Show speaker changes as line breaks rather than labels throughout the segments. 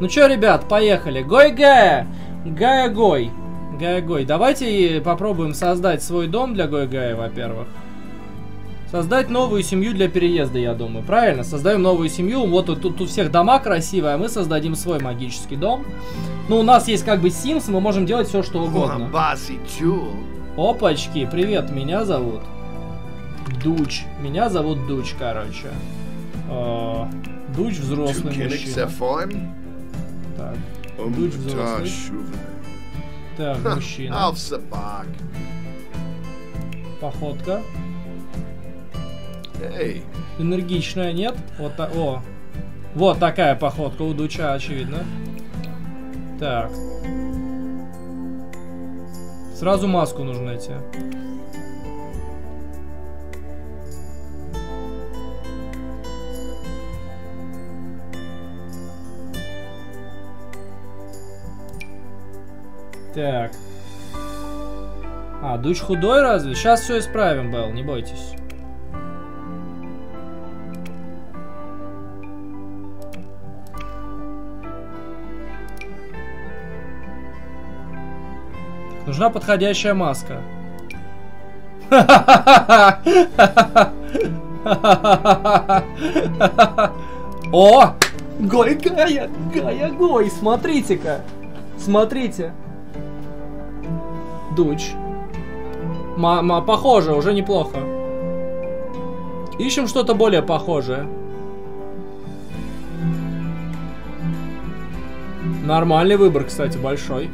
Ну чё, ребят, поехали. Гой Гая! Гая Гой. Гая Гой. Давайте попробуем создать свой дом для Гой Гая, во-первых. Создать новую семью для переезда, я думаю. Правильно? Создаем новую семью. Вот тут, тут у всех дома красивые, а мы создадим свой магический дом. Ну, у нас есть как бы Sims, мы можем делать все, что угодно. Опачки, привет, меня зовут Дуч. Меня зовут Дуч, короче. А, Дуч взрослый мужчина. Так, Дуч взрослый. Так, мужчина. Походка.
Эй.
Энергичная, нет? Вот так, о. Вот такая походка у Дуча, очевидно. Так. Сразу маску нужно найти. Так. А, дуч худой разве? Сейчас все исправим, Белл, не бойтесь. Нужна подходящая маска. О! Гой, Гая! Гая, Гой! Смотрите-ка! Смотрите! Дуч. Мама, похоже, уже неплохо. Ищем что-то более похожее. Нормальный выбор, кстати, большой.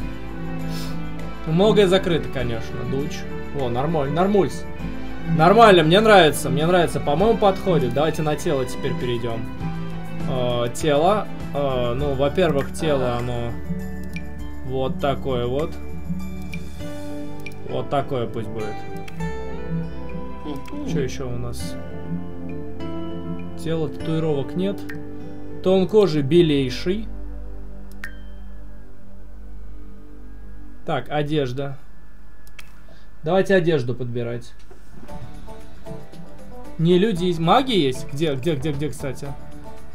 Многое закрыто, конечно. Дуч. О, нормально. Нормульс. Нормально, мне нравится. Мне нравится. По-моему, подходит. Давайте на тело теперь перейдем. Э, тело. Э, ну, во-первых, тело, оно вот такое вот. Вот такое пусть будет. Что еще у нас? Тело татуировок нет. Тон кожи белейший. Так, одежда. Давайте одежду подбирать. Не люди есть. Маги есть? Где, где, где, где, кстати?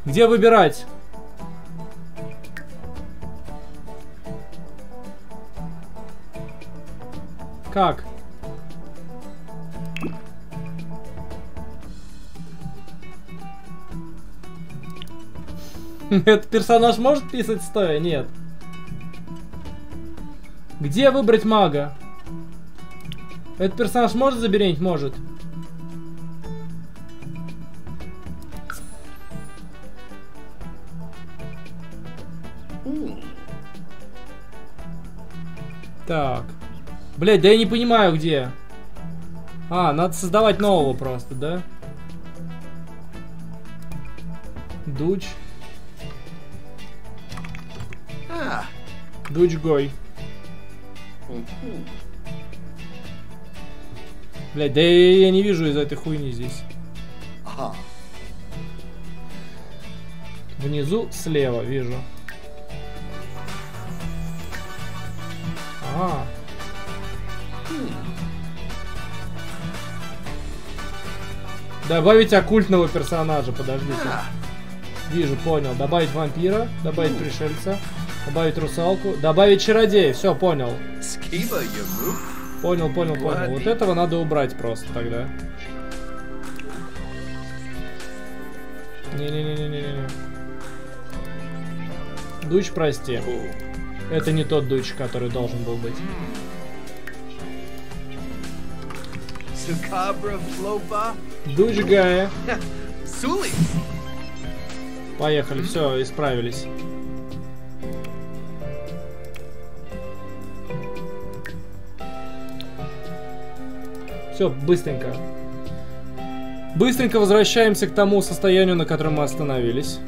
Где выбирать? Как? Этот персонаж может писать стоя? Нет. Где выбрать мага? Этот персонаж может забеременеть? Может. Так. Блять, да я не понимаю, где. А, надо создавать нового просто, да? Дуч. Дуч Гой. Блять, да я, я не вижу из этой хуйни здесь.
Ага.
Внизу слева вижу. Ага. Добавить оккультного персонажа, подождите. Вижу, понял. Добавить вампира, добавить пришельца. Добавить русалку. Добавить чародея. Все, понял. Понял, понял, понял. Вот этого надо убрать просто тогда. Не-не-не-не-не-не. Дуч, прости. Это не тот дуч, который должен был быть. Дуч Гая. Поехали, все, исправились. Все, быстренько. Быстренько возвращаемся к тому состоянию, на котором мы остановились.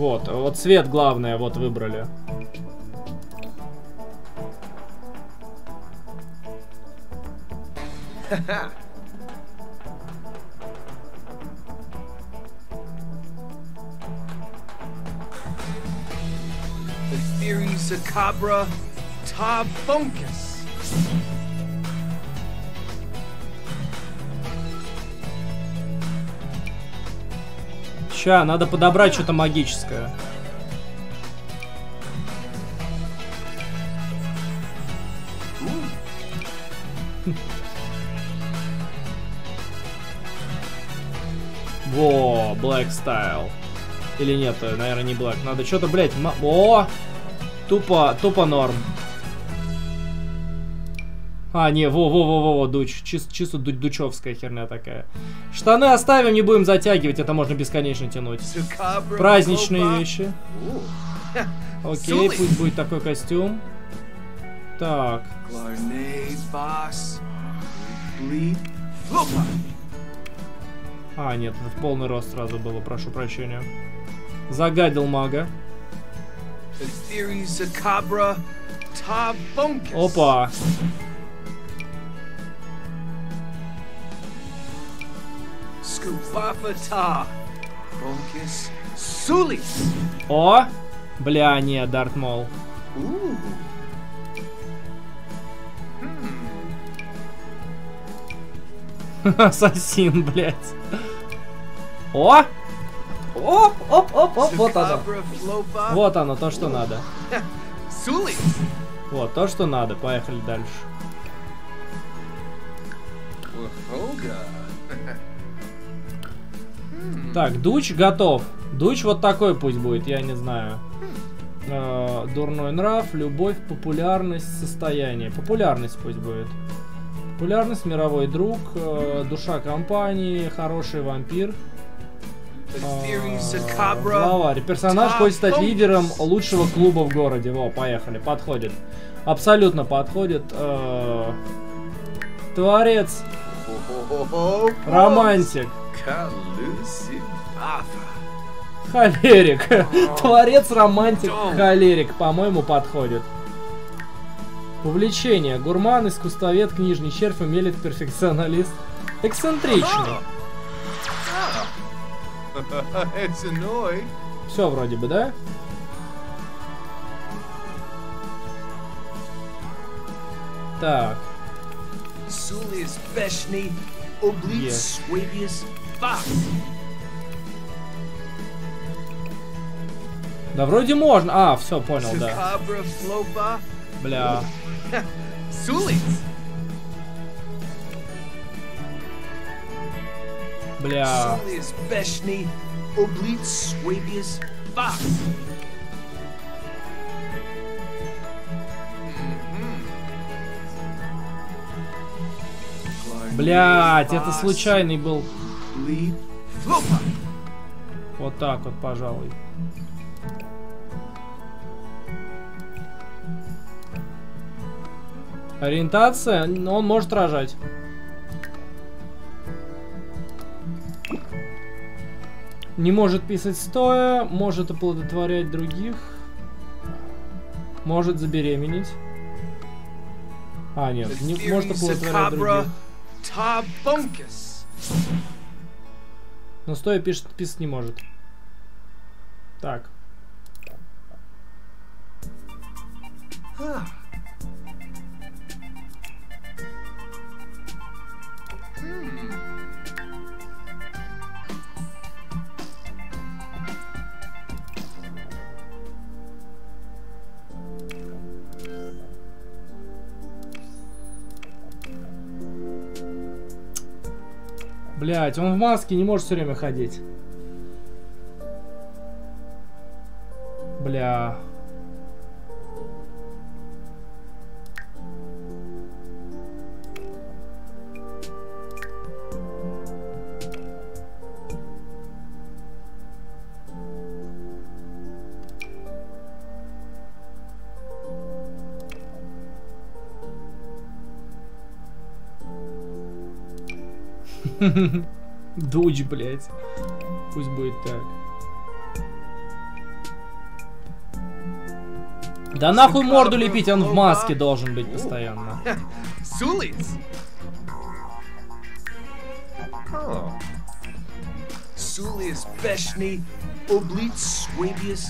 Вот, вот цвет главное, вот выбрали. Ха-ха. Ща, надо подобрать что-то магическое. Во, Black Style. Или нет, наверное, не Black. Надо что-то, блядь, О! Тупо, тупо норм. А, не, во-во-во-во, дуч. Чис, чисто ду- дучевская херня такая. Штаны оставим, не будем затягивать, это можно бесконечно тянуть. Праздничные вещи. Окей, пусть будет такой костюм. Так. А, нет, это в полный рост сразу было, прошу прощения. Загадил мага. Опа. О! Бля, не, Дарт Мол. Ассасин, блядь. О! Оп, оп, оп, оп, вот оно. Вот оно, то, что надо. Вот, то, что надо. Поехали дальше. Так, Дуч готов. Дуч вот такой пусть будет, я не знаю. Э, дурной нрав, любовь, популярность, состояние. Популярность пусть будет. Популярность, мировой друг, э, душа компании, хороший вампир. Э. Главарь. Персонаж хочет стать лидером лучшего клуба в городе. Во, поехали, подходит. Абсолютно подходит. Э, Творец, романтик. Холерик. Творец, романтик, холерик. По-моему, подходит. Увлечение. Гурман, искусствовед, книжный червь, умелец, перфекционалист. Эксцентричный. Все вроде бы, да? Так.
Sulius Beshni, Oblique
Yes.
Swabius Fox.
Да вроде можно. А, все, понял, да.
Sacabra Flopa.
Бля.
Sulis.
Бля.
Sulius Beshni, Oblique Swabius Fox.
Блять, это случайный был. Вот так вот, пожалуй. Ориентация, ну, он может рожать. Не может писать стоя, может оплодотворять других. Может забеременеть. А, нет, не может оплодотворять других.
Tabunkus.
Но стоя пишет, писать не может. Так.
Ah.
Блять, он в маске не может все время ходить. Бля. Дуч, блять. Пусть будет так. Да нахуй морду лепить, он в маске должен быть постоянно.
Sulis. Oh. Sulius Beshni, Oblique Swabius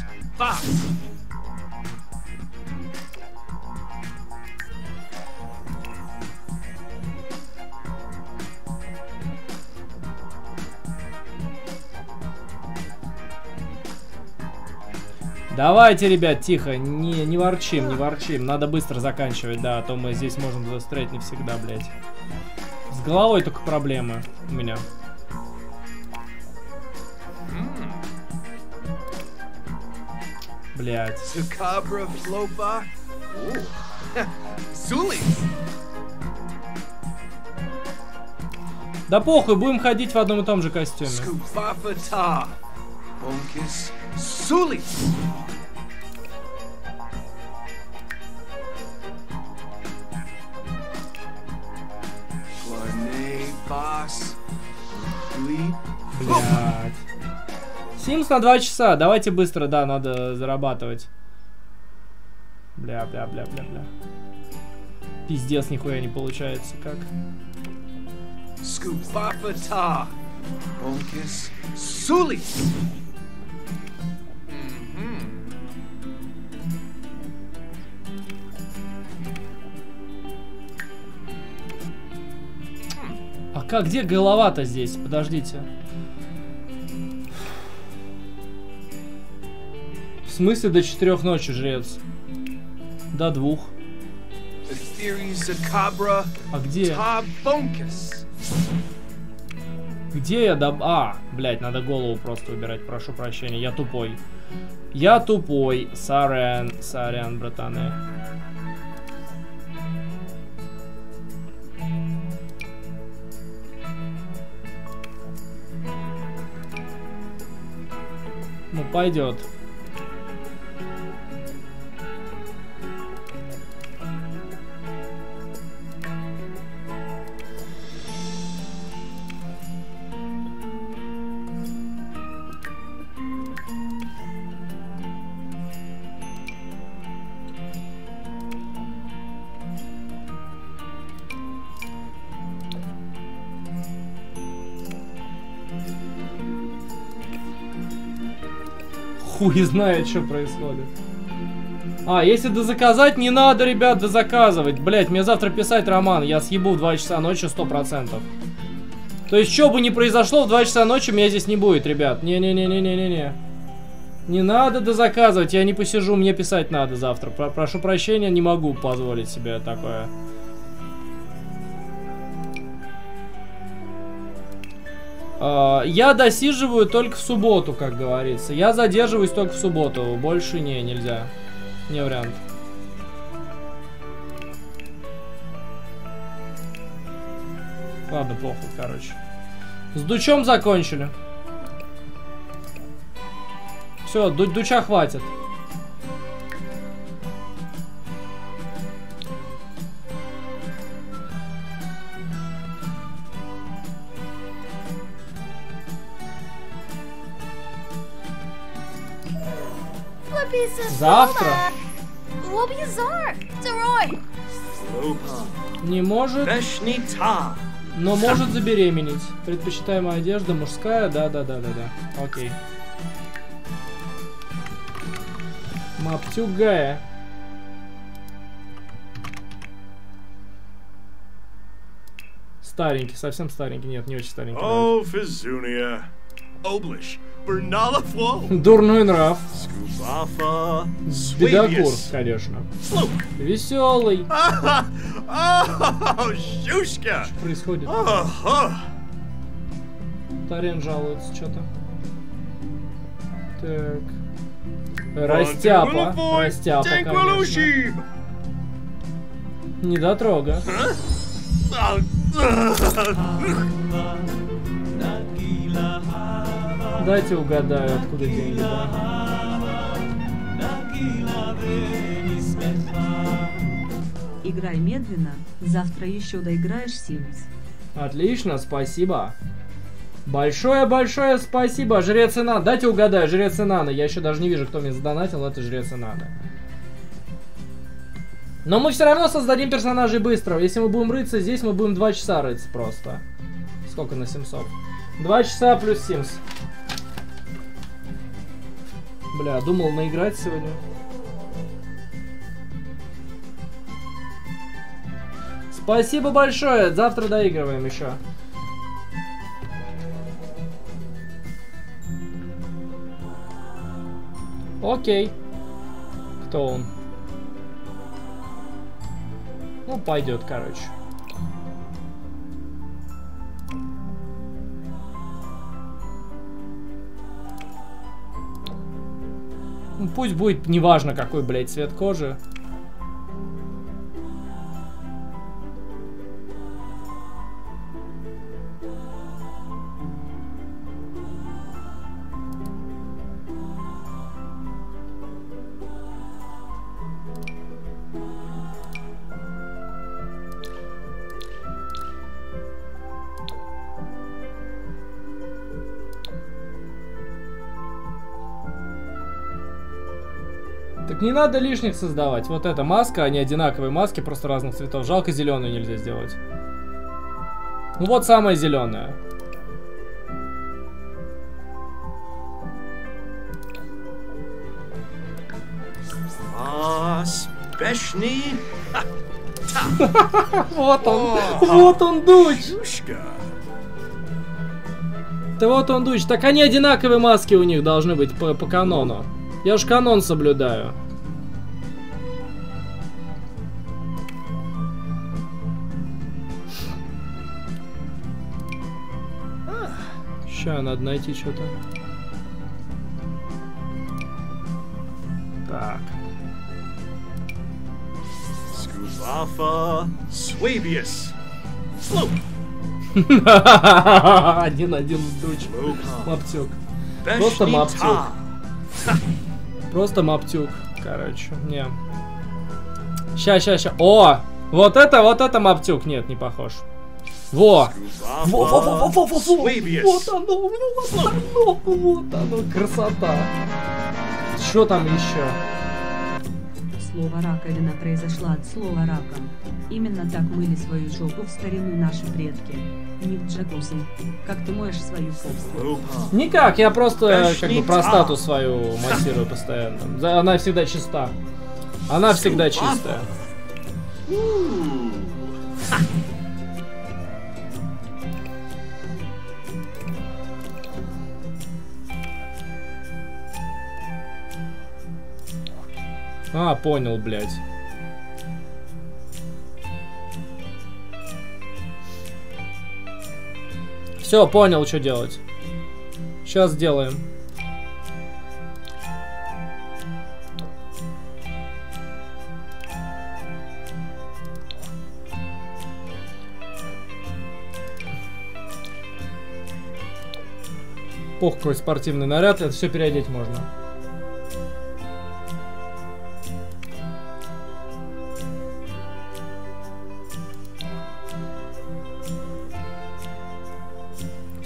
Давайте, ребят, тихо, не, не ворчим, не ворчим. Надо быстро заканчивать, да, а то мы здесь можем застрять навсегда, блядь. С головой только проблемы у меня. Блядь.
Ooh. Sulis.
Да похуй, будем ходить в одном и том же костюме.
Sulis. Glarnay Boss. Bleep.
Блядь. Симс на 2 часа. Давайте быстро, да, надо зарабатывать. Бля, бля, бля, бля, бля. Пиздец, нихуя не получается. Как?
Scufafata. Bonkis. Sulis.
А как, где голова-то здесь? Подождите. В смысле до четырех ночи, жрец? До двух. А где? Где я доб... А, блядь, надо голову просто выбирать, прошу прощения, я тупой. Я тупой, сорян, сорян, братаны. Пойдет. Хуй знает, что происходит. А, если дозаказать, не надо, ребят, дозаказывать. Блять, мне завтра писать роман, я съебу в 2 часа ночи 100%. То есть, что бы ни произошло, в 2 часа ночи меня здесь не будет, ребят. Не-не-не-не-не-не-не. Не надо дозаказывать, я не посижу, мне писать надо завтра. Про- прошу прощения, не могу позволить себе такое. Я досиживаю только в субботу, как говорится. Я задерживаюсь только в субботу. Больше не, нельзя. Не вариант. Ладно, похуй, короче. С дучом закончили. Все, ду дуча хватит. Завтра? Не может, но может забеременеть. Предпочитаемая одежда мужская, да, да, да, да, да. Окей. Маптюгая. Старенький, совсем старенький. Нет, не очень старенький.
Oh, Fizunia. Oblish.
Дурной нрав. Бедокур, конечно. Веселый.
Oh, Shushka.
Происходит.
Oh.
Тарен жалуется что-то. Так. Растяпа. Растяпа, конечно. Недотрога. Дайте угадаю, откуда деньги.
Играй медленно, завтра еще доиграешь Sims.
Отлично, спасибо. Большое-большое спасибо, Жрец Инан. Дайте угадаю, Жрец Инана. Я еще даже не вижу, кто мне задонатил, это Жрец Инана. Но мы все равно создадим персонажей быстро. Если мы будем рыться здесь, мы будем 2 часа рыться просто. Сколько на 700? 2 часа плюс Sims. Бля, думал наиграть сегодня. Спасибо большое. Завтра доигрываем еще. Окей. Кто он? Ну, пойдет, короче. Пусть будет неважно, какой, блядь, цвет кожи. Так не надо лишних создавать. Вот эта маска, они одинаковые маски, просто разных цветов. Жалко зеленую нельзя сделать. Ну вот самая зеленая.
Speshny
Вот он, вот он дуч. Да вот он дуч. Так они одинаковые маски у них должны быть по, по канону. Я уж канон соблюдаю. Ща, надо найти что-то. Так.
Scubafa Swabius. Floop.
Один-один.
Lopon.
Маптюк. Просто маптюк. Просто маптюк. Короче, не. Ща, ща, ща. О! Вот это, вот это маптюк. Нет, не похож. Во! Во, во, во, во, во, во, во.
Swabius.
Вот оно, вот оно, вот оно, красота. Что там еще?
Слово раковина произошло от слова раком. Именно так мыли свою жопу в старину наши предки. Не в джакузи. Как ты моешь свою?
Lopon.
Никак, я просто э, как бы простату свою массирую постоянно. Она всегда чиста. Она всегда чистая. А, понял, блядь. Все, понял, что делать. Сейчас сделаем. Пох, какой спортивный наряд, это все переодеть можно.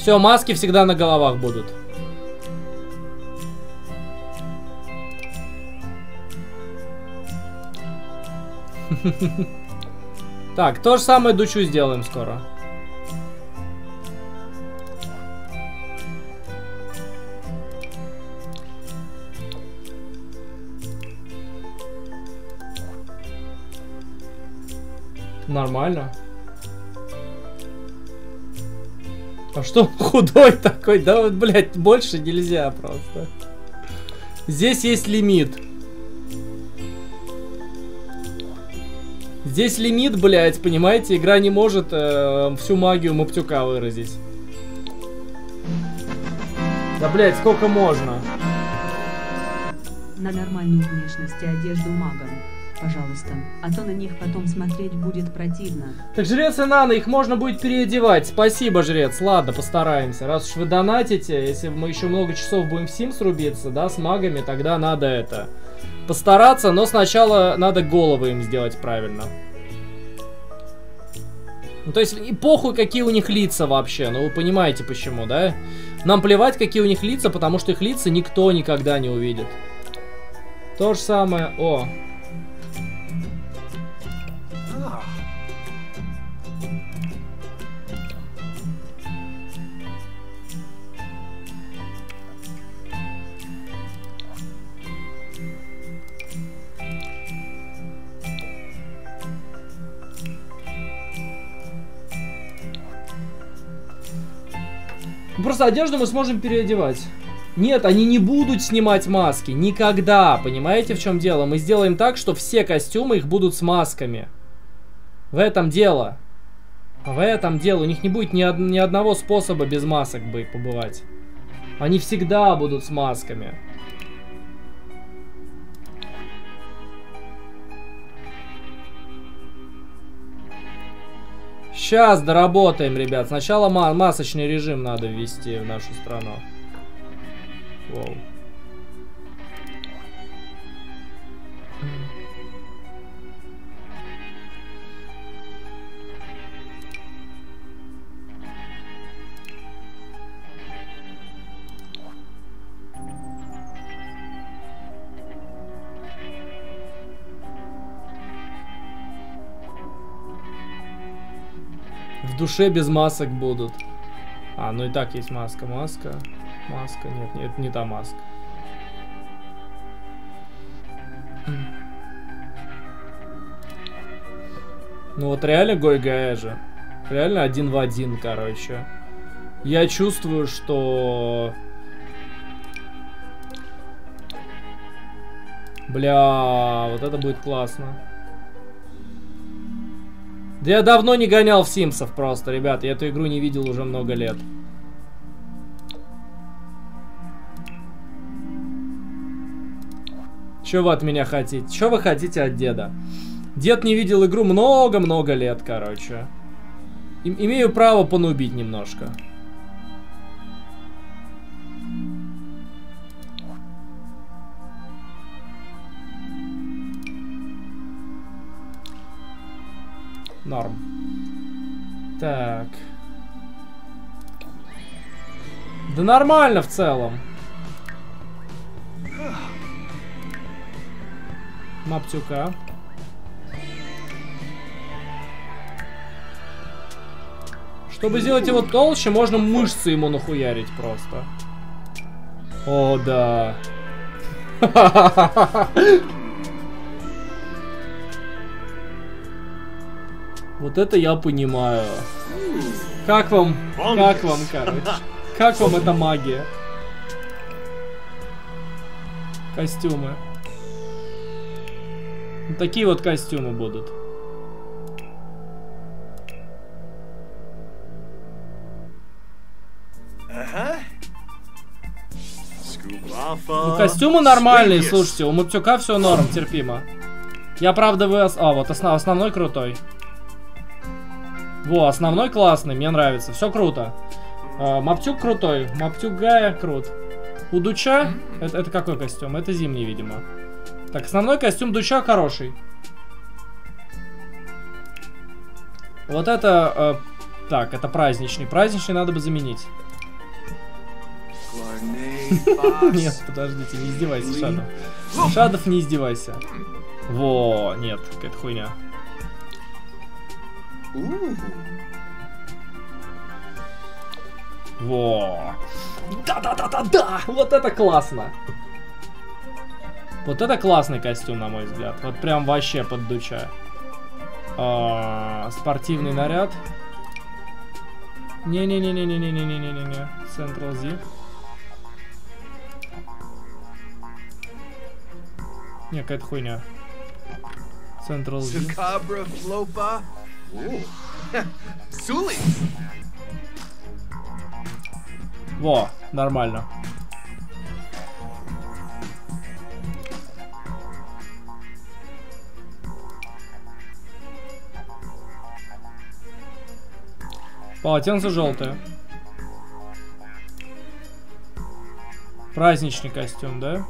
Все, маски всегда на головах будут. Так, то же самое Дучу сделаем скоро. Нормально. А что худой такой? Да вот, блядь, больше нельзя просто. Здесь есть лимит. Здесь лимит, блядь, понимаете? Игра не может э, всю магию Маптюка выразить. Да, блядь, сколько можно?
На нормальную внешность и одежду магам. Пожалуйста. А то на них потом смотреть будет противно.
Так, жрец и Нана, их можно будет переодевать. Спасибо, жрец. Ладно, постараемся. Раз уж вы донатите, если мы еще много часов будем в Sims рубиться, да, с магами, тогда надо это... Постараться, но сначала надо головы им сделать правильно. Ну, то есть, и похуй, какие у них лица вообще. Ну, вы понимаете, почему, да? Нам плевать, какие у них лица, потому что их лица никто никогда не увидит. То же самое... О, Просто одежду мы сможем переодевать. Нет, они не будут снимать маски. Никогда. Понимаете, в чем дело? Мы сделаем так, что все костюмы их будут с масками. В этом дело. В этом дело. У них не будет ни, од- ни одного способа без масок бы побывать. Они всегда будут с масками. Сейчас доработаем, ребят. Сначала ма- масочный режим надо ввести в нашу страну. Воу. Душе без масок будут. А, ну и так есть маска. Маска. Маска. Нет, нет, не та маска. Ну вот реально Гойгая же. Реально один в один, короче. Я чувствую, что... Бля, вот это будет классно. Да я давно не гонял в Симсов просто, ребят. Я эту игру не видел уже много лет. Что вы от меня хотите? Что вы хотите от деда? Дед не видел игру много-много лет, короче. И- имею право понубить немножко. Норм. Так. Да нормально в целом. Маптюка. Чтобы сделать его толще, можно мышцы ему нахуярить просто. О, да. Вот это я понимаю. Как вам, как вам, короче? Как вам эта магия? Костюмы. Вот такие вот костюмы будут. Ну, костюмы нормальные, слушайте, у Маптюка все норм, терпимо. Я, правда, вы... А, вот основ- основной крутой. Во, основной классный, мне нравится, все круто. А, Маптюк крутой, Маптюк Гая крут. У Дуча, это, это какой костюм? Это зимний, видимо. Так, основной костюм Дуча хороший. Вот это... э, так, это праздничный. Праздничный надо бы заменить. Нет, подождите, не издевайся, Шадов. Шадов, не издевайся. Во, нет, какая-то хуйня. Во. Да-да-да-да-да! Вот это классно! Вот это классный костюм, на мой взгляд. Вот прям вообще под дуча. А, спортивный наряд. Не-не-не-не-не-не-не-не-не-не. Central Z. Не, какая-то хуйня. Central Z.
Sulis.
Во, нормально. Полотенце желтое. Праздничный костюм, да?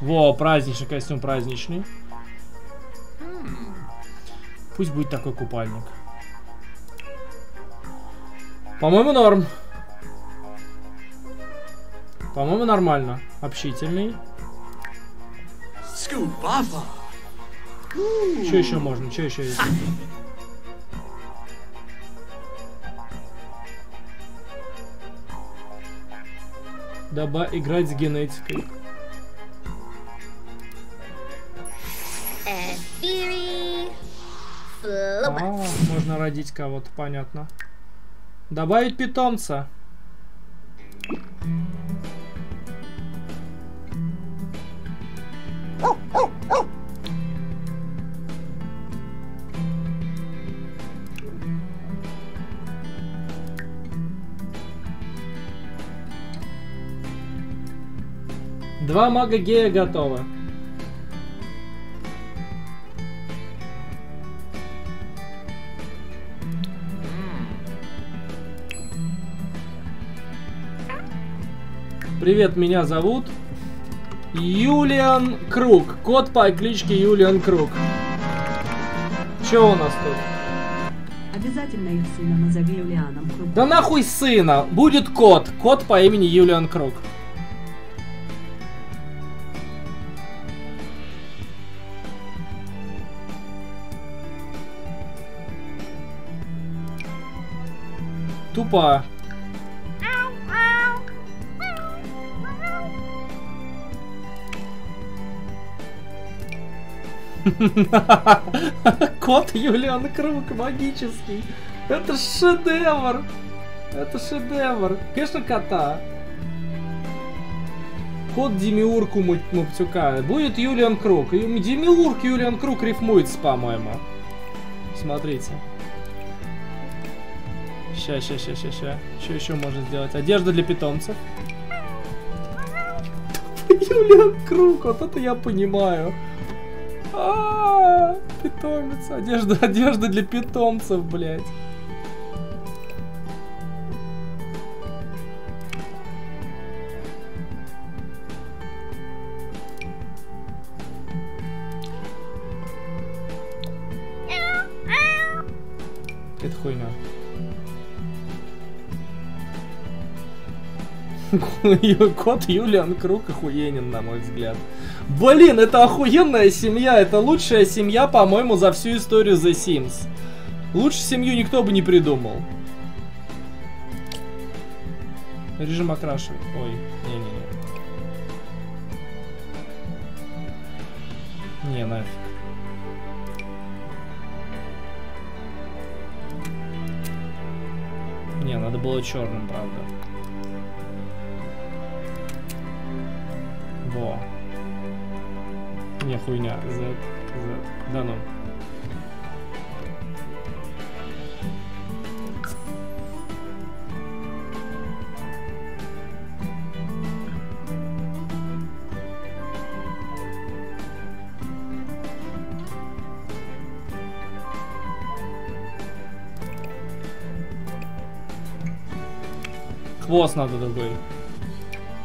Во, праздничный костюм, праздничный. Пусть будет такой купальник. По-моему, норм. По-моему, нормально. Общительный. Что еще можно? Что еще есть? Даба играть с генетикой. А, можно родить кого-то, понятно. Добавить питомца. Два мага гея готовы. Привет, меня зовут Юлиан Круг. Кот по кличке Юлиан Круг. Что у нас тут?
Обязательно их сына назови Юлианом Кругом.
Да нахуй сына! Будет кот. Кот по имени Юлиан Круг. Тупо. Кот Юлиан Круг магический. Это шедевр. Это шедевр. Конечно, кота. Кот Демиург у Му- Муптюка. Будет Юлиан Круг. И Демиург Юлиан Круг рифмуется, по-моему. Смотрите. Ща, ща, ща, ща, ща. Что еще можно сделать? Одежда для питомцев. Юлиан Круг, вот это я понимаю. А, питомец. Одежда, одежда для питомцев, блядь. Это хуйня. Кот Юлиан Круг охуенен, на мой взгляд. Блин, это охуенная семья. Это лучшая семья, по-моему, за всю историю The Sims. Лучше семью никто бы не придумал. Режим окрашивай. Ой, не-не-не. Не, нафиг. Не, надо было черным, правда. Хуйня. Z, Z. Да ну. Хвост надо другой.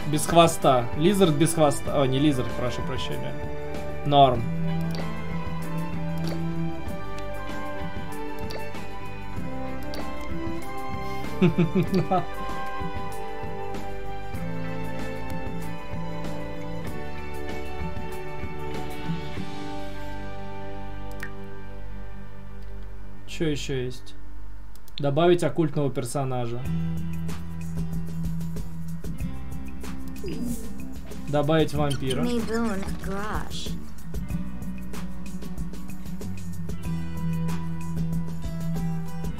Без хвоста. Лизард без хвоста. О, не лизард, прошу прощения. Норм. Что еще есть? Добавить оккультного персонажа. Добавить вампира.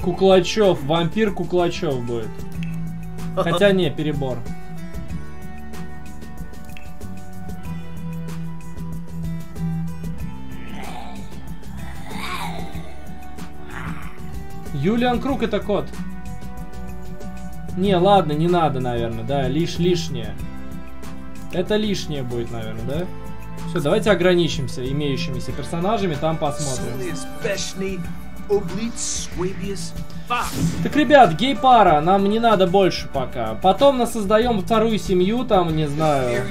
Куклачев, вампир Куклачев будет. Хотя не, перебор. Юлиан Круг это кот. Не, ладно, не надо, наверное, да, лишь лишнее. Это лишнее будет, наверное, да? Все, давайте ограничимся имеющимися персонажами, там посмотрим. Так, ребят, гей-пара, нам не надо больше пока. Потом нас создаем вторую семью, там, не знаю.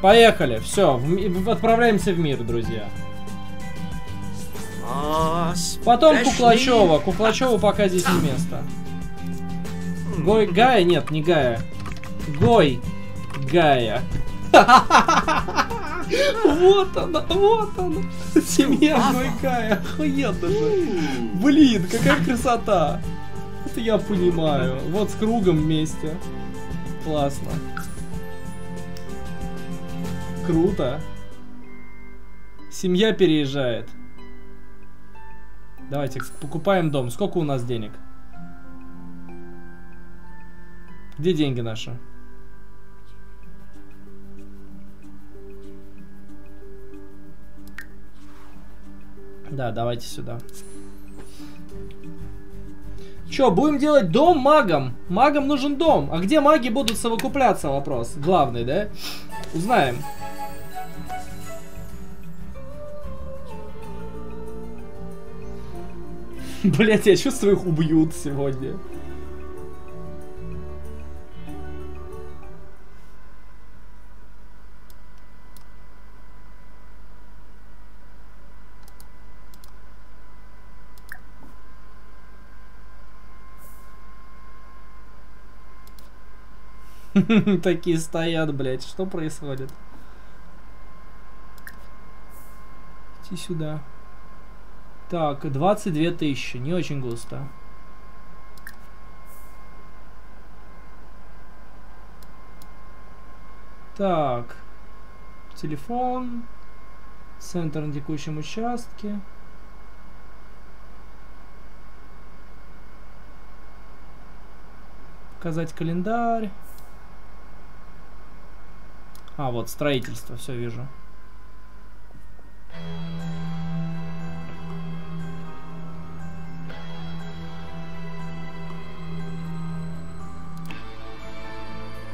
Поехали, все, отправляемся в мир, друзья. Потом. Куклачева. Куклачева пока здесь не место. Гой Гая? Нет, не Гая. Гой Гая. Вот она, вот она. Семья Гой Гая. Охуенно же. Блин, какая красота. Это я понимаю. Вот с кругом вместе. Классно. Круто. Семья переезжает. Давайте покупаем дом. Сколько у нас денег? Где деньги наши? Да, давайте сюда. Чё, будем делать дом магом? Магам нужен дом. А где маги будут совокупляться, вопрос. Главный, да? Узнаем. Блять, я чувствую, их убьют сегодня. Такие стоят, блядь. Что происходит? Иди сюда. Так, 22 тысячи. Не очень густо. Так. Телефон. Центр на текущем участке. Показать календарь. А, вот строительство, все вижу.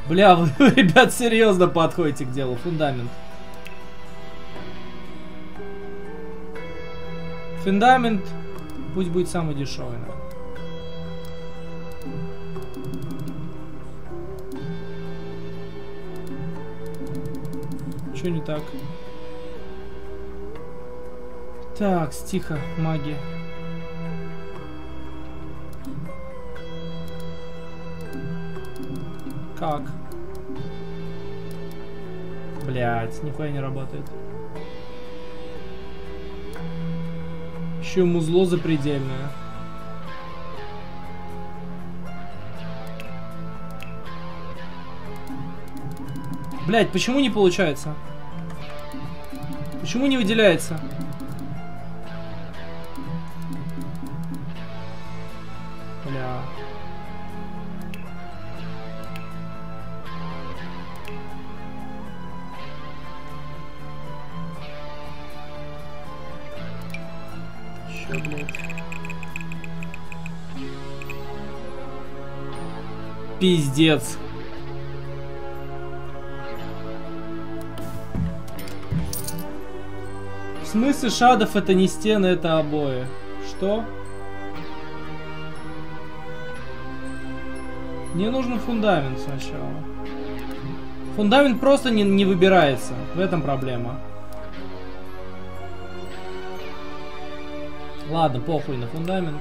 Бля, вы, ребят, серьезно подходите к делу. Фундамент. Фундамент пусть будет самый дешевый, наверное. Что не так? Так, стиха, магия. Как? Блять, нихуя не работает. Еще музло запредельное. Блять, почему не получается? Почему не выделяется? Бля. Чё, блядь? Пиздец. В смысле шадов это не стены, это обои? Что? Мне нужен фундамент сначала. Фундамент просто не, не выбирается. В этом проблема. Ладно, похуй на фундамент.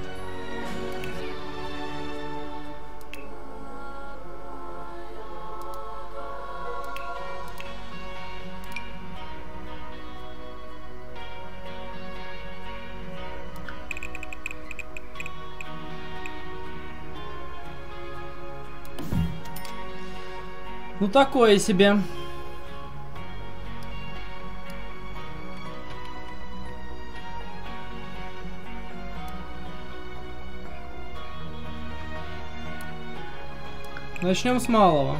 Такое себе. Начнем с малого.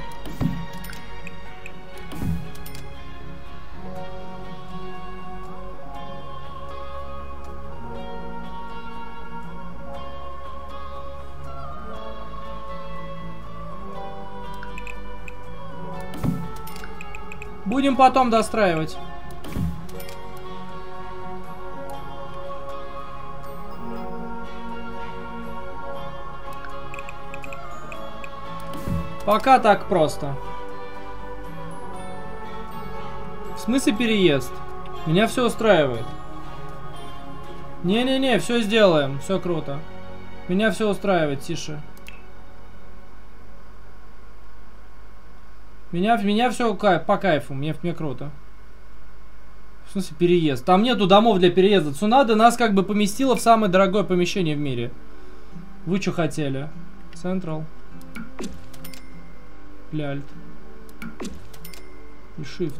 Будем потом достраивать. Пока так просто. В смысле переезд? Меня все устраивает. Не-не-не, все сделаем, все круто. Меня все устраивает, тише. Меня, меня все кайф, по кайфу, мне, мне круто. В смысле переезд? Там нету домов для переезда. Цунада нас как бы поместила в самое дорогое помещение в мире. Вы что хотели? Централ. Ляльт. И shift.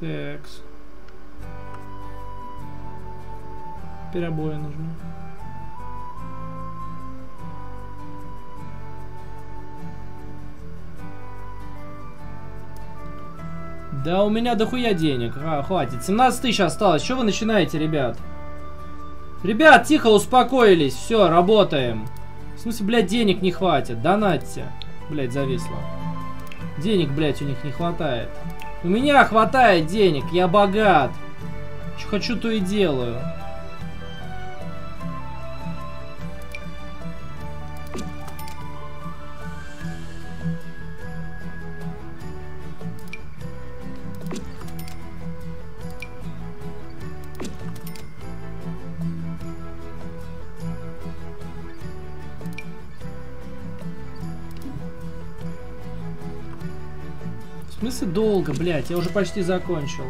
Текс. Теперь обои нужны. Да у меня дохуя денег. А, хватит. 17 тысяч осталось. Что вы начинаете, ребят? Ребят, тихо, успокоились. Все, работаем. В смысле, блядь, денег не хватит. Донатьте. Блядь, зависло. Денег, блядь, у них не хватает. У меня хватает денег, я богат. Что хочу, то и делаю. Долго, блядь? Я уже почти закончил.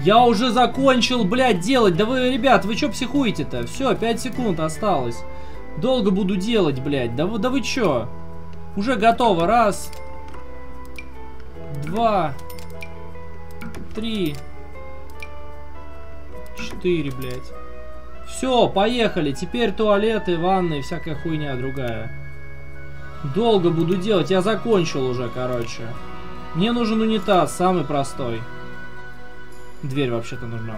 Я уже закончил, блядь, делать. Да вы, ребят, вы чё психуете-то? Все, 5 секунд осталось. Долго буду делать, блядь. Да, вы- да вы чё? Уже готово. Раз. Два. Три. Четыре, блядь. Все, поехали. Теперь туалеты, ванны всякая хуйня другая. Долго буду делать. Я закончил уже, короче. Мне нужен унитаз, самый простой. Дверь вообще-то нужна.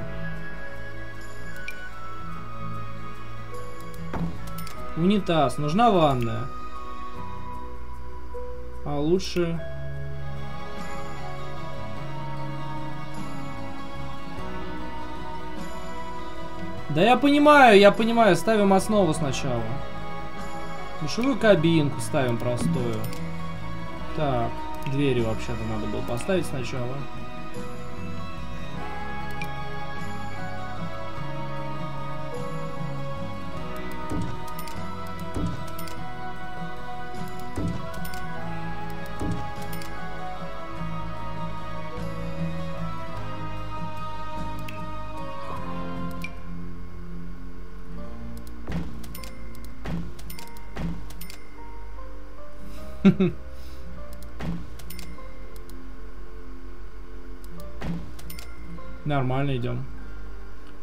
Унитаз. Нужна ванная. А лучше... Да я понимаю, я понимаю. Ставим основу сначала. Душевую кабинку ставим простую. Так, двери вообще-то надо было поставить сначала. Нормально идем.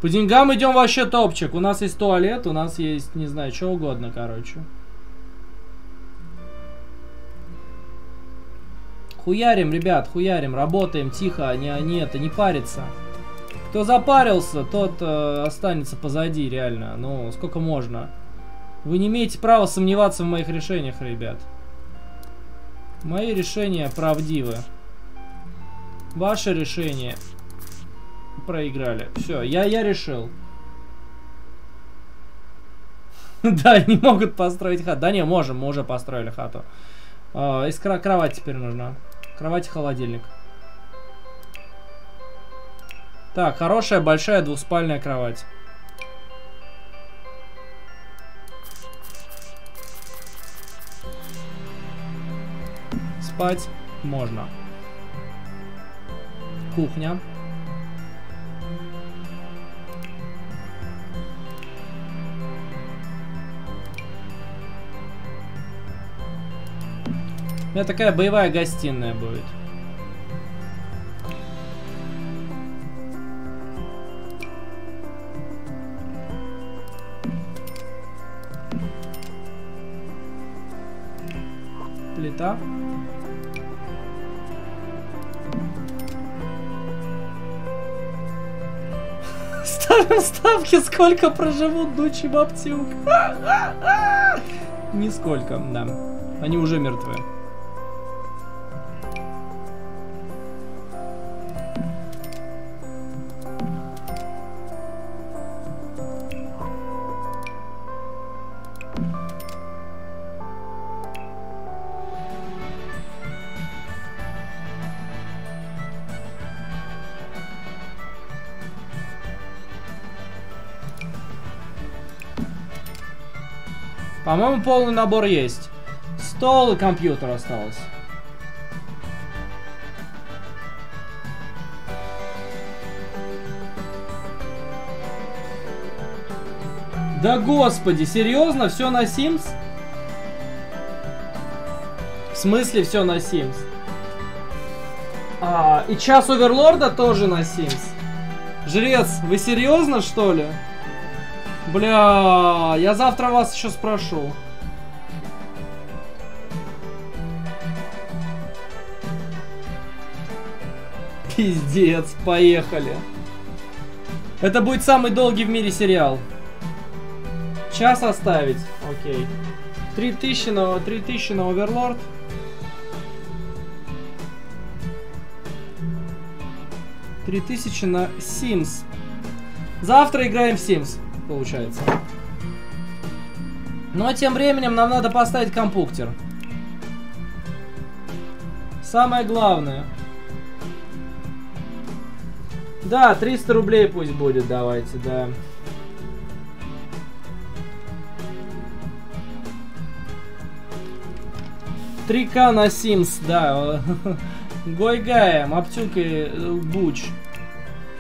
По деньгам идем вообще топчик. У нас есть туалет, у нас есть, не знаю, что угодно, короче. Хуярим, ребят, хуярим, работаем тихо, не, не это, не париться. Кто запарился, тот э, останется позади, реально. Ну, сколько можно. Вы не имеете права сомневаться в моих решениях, ребят. Мои решения правдивы. Ваше решение проиграли. Все, я, я решил. Да, не могут построить хату. Да не, можем, мы уже построили хату. А, Из кровать теперь нужна. Кровать и холодильник. Так, хорошая большая двуспальная кровать. Спать можно. Кухня. У меня такая боевая гостиная будет. Плита. Ставим ставки, сколько проживут Дучи Баптюк. Нисколько, да. Они уже мертвы. По-моему, полный набор есть. Стол и компьютер осталось. Да господи, серьезно? Все на Sims? В смысле все на Sims? А, и час Оверлорда тоже на Sims. Жрец, вы серьезно, что ли? Бля, я завтра вас еще спрошу. Пиздец, поехали. Это будет самый долгий в мире сериал. Час оставить. Окей. 3000 на, 3000 на Оверлорд. Три тысячи на Sims. Завтра играем в Sims, получается. Ну а тем временем нам надо поставить компуктер. Самое главное. Да, 300 рублей пусть будет, давайте, да. Три к на Sims, да. Гойгая, Маптюк и э, Буч.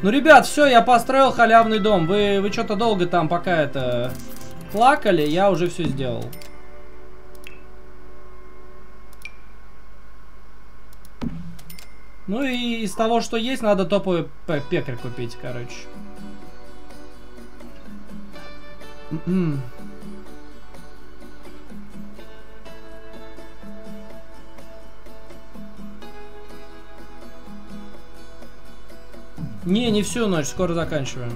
Ну, ребят, все, я построил халявный дом. Вы, вы что-то долго там пока это плакали, я уже все сделал. Ну и из того, что есть, надо топовый пекарь купить, короче. Не, не всю ночь, скоро заканчиваем.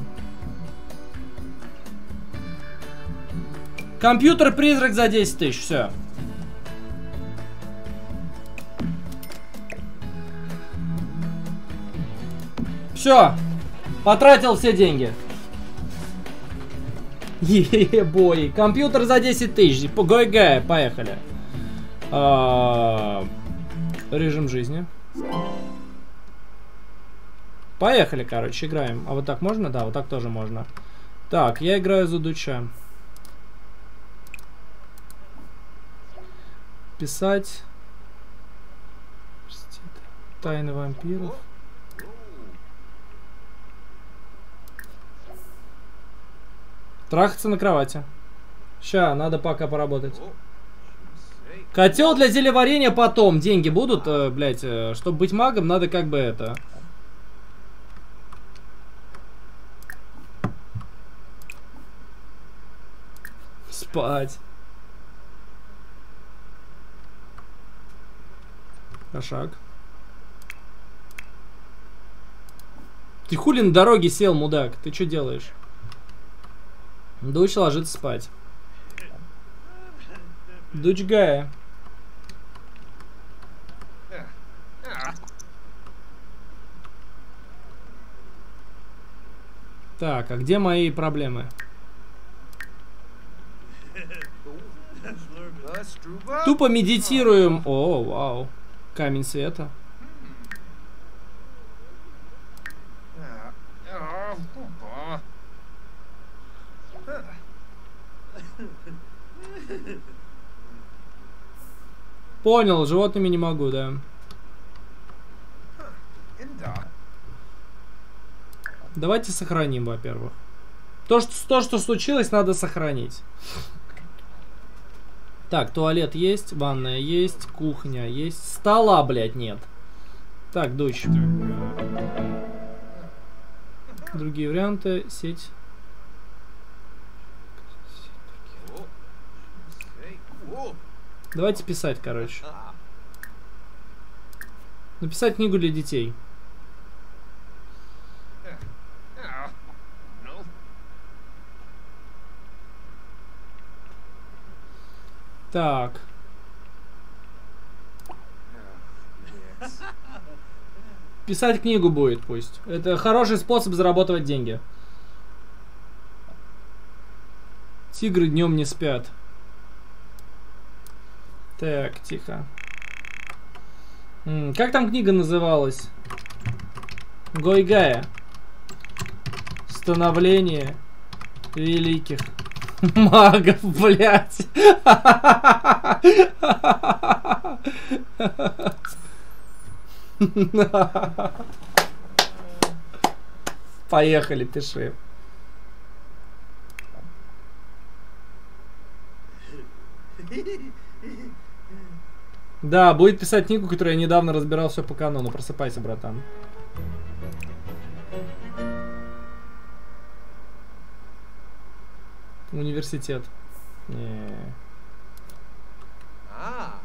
Компьютер-призрак за 10 тысяч, все. Все, потратил все деньги. Ебой, компьютер за 10 тысяч, ГГ, поехали. А, режим жизни. Поехали, короче, играем. А вот так можно? Да, вот так тоже можно. Так, я играю за Дуча. Писать. Тайны вампиров. Трахаться на кровати. Ща, надо пока поработать. Котел для зелеварения потом. Деньги будут, э, блядь, э, чтобы быть магом, надо как бы это... Спать. Кошак. Ты хули на дороге сел, мудак? Ты что делаешь? Дочь ложится спать. Дочь Гая. Так, а где мои проблемы? Тупо медитируем. О, вау. Камень света. Понял, животными не могу, да. Давайте сохраним, во-первых. То что, то, что случилось, надо сохранить. Так, туалет есть, ванная есть, кухня есть. Стола, блядь, нет. Так, дочь. Другие варианты. Сеть. Давайте писать, короче. Написать книгу для детей. Так. Писать книгу будет пусть. Это хороший способ зарабатывать деньги. Тигры днем не спят. Так, тихо. -м, как там книга называлась? Гойгая. Становление великих. Магов, блядь. Поехали, пиши. Да, будет писать книгу, которую я недавно разбирал все по канону. Просыпайся, братан. Университет. Не.
Ah.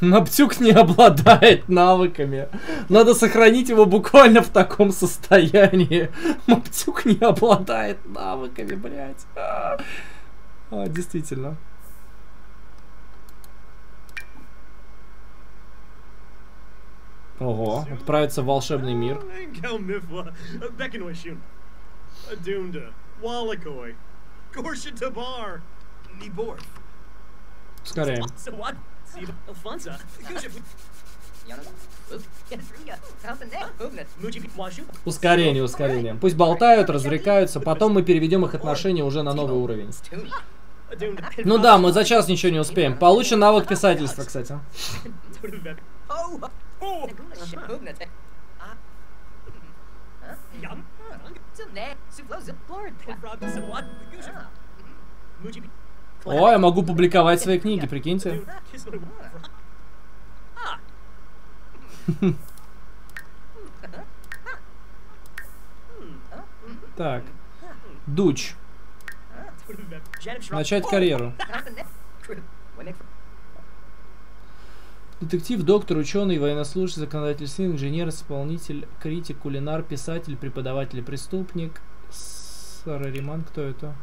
Наптюк не обладает навыками. Надо сохранить его буквально в таком состоянии. Маптюк не обладает навыками, блядь. А, А, действительно. Ого, отправиться в волшебный мир.
Washu,
Ускорение, ускорение. Пусть болтают, развлекаются, потом мы переведем их отношения уже на новый уровень. Ну да, мы за час ничего не успеем. Получен навык писательства, кстати.
Oh.
Yum. Muji.
О, я могу публиковать свои книги, прикиньте. Так. Дуч. Начать карьеру. Детектив, доктор, ученый, военнослужащий, законодатель, сын, инженер, исполнитель, критик, кулинар, писатель, преподаватель, преступник. Сарариман, кто это?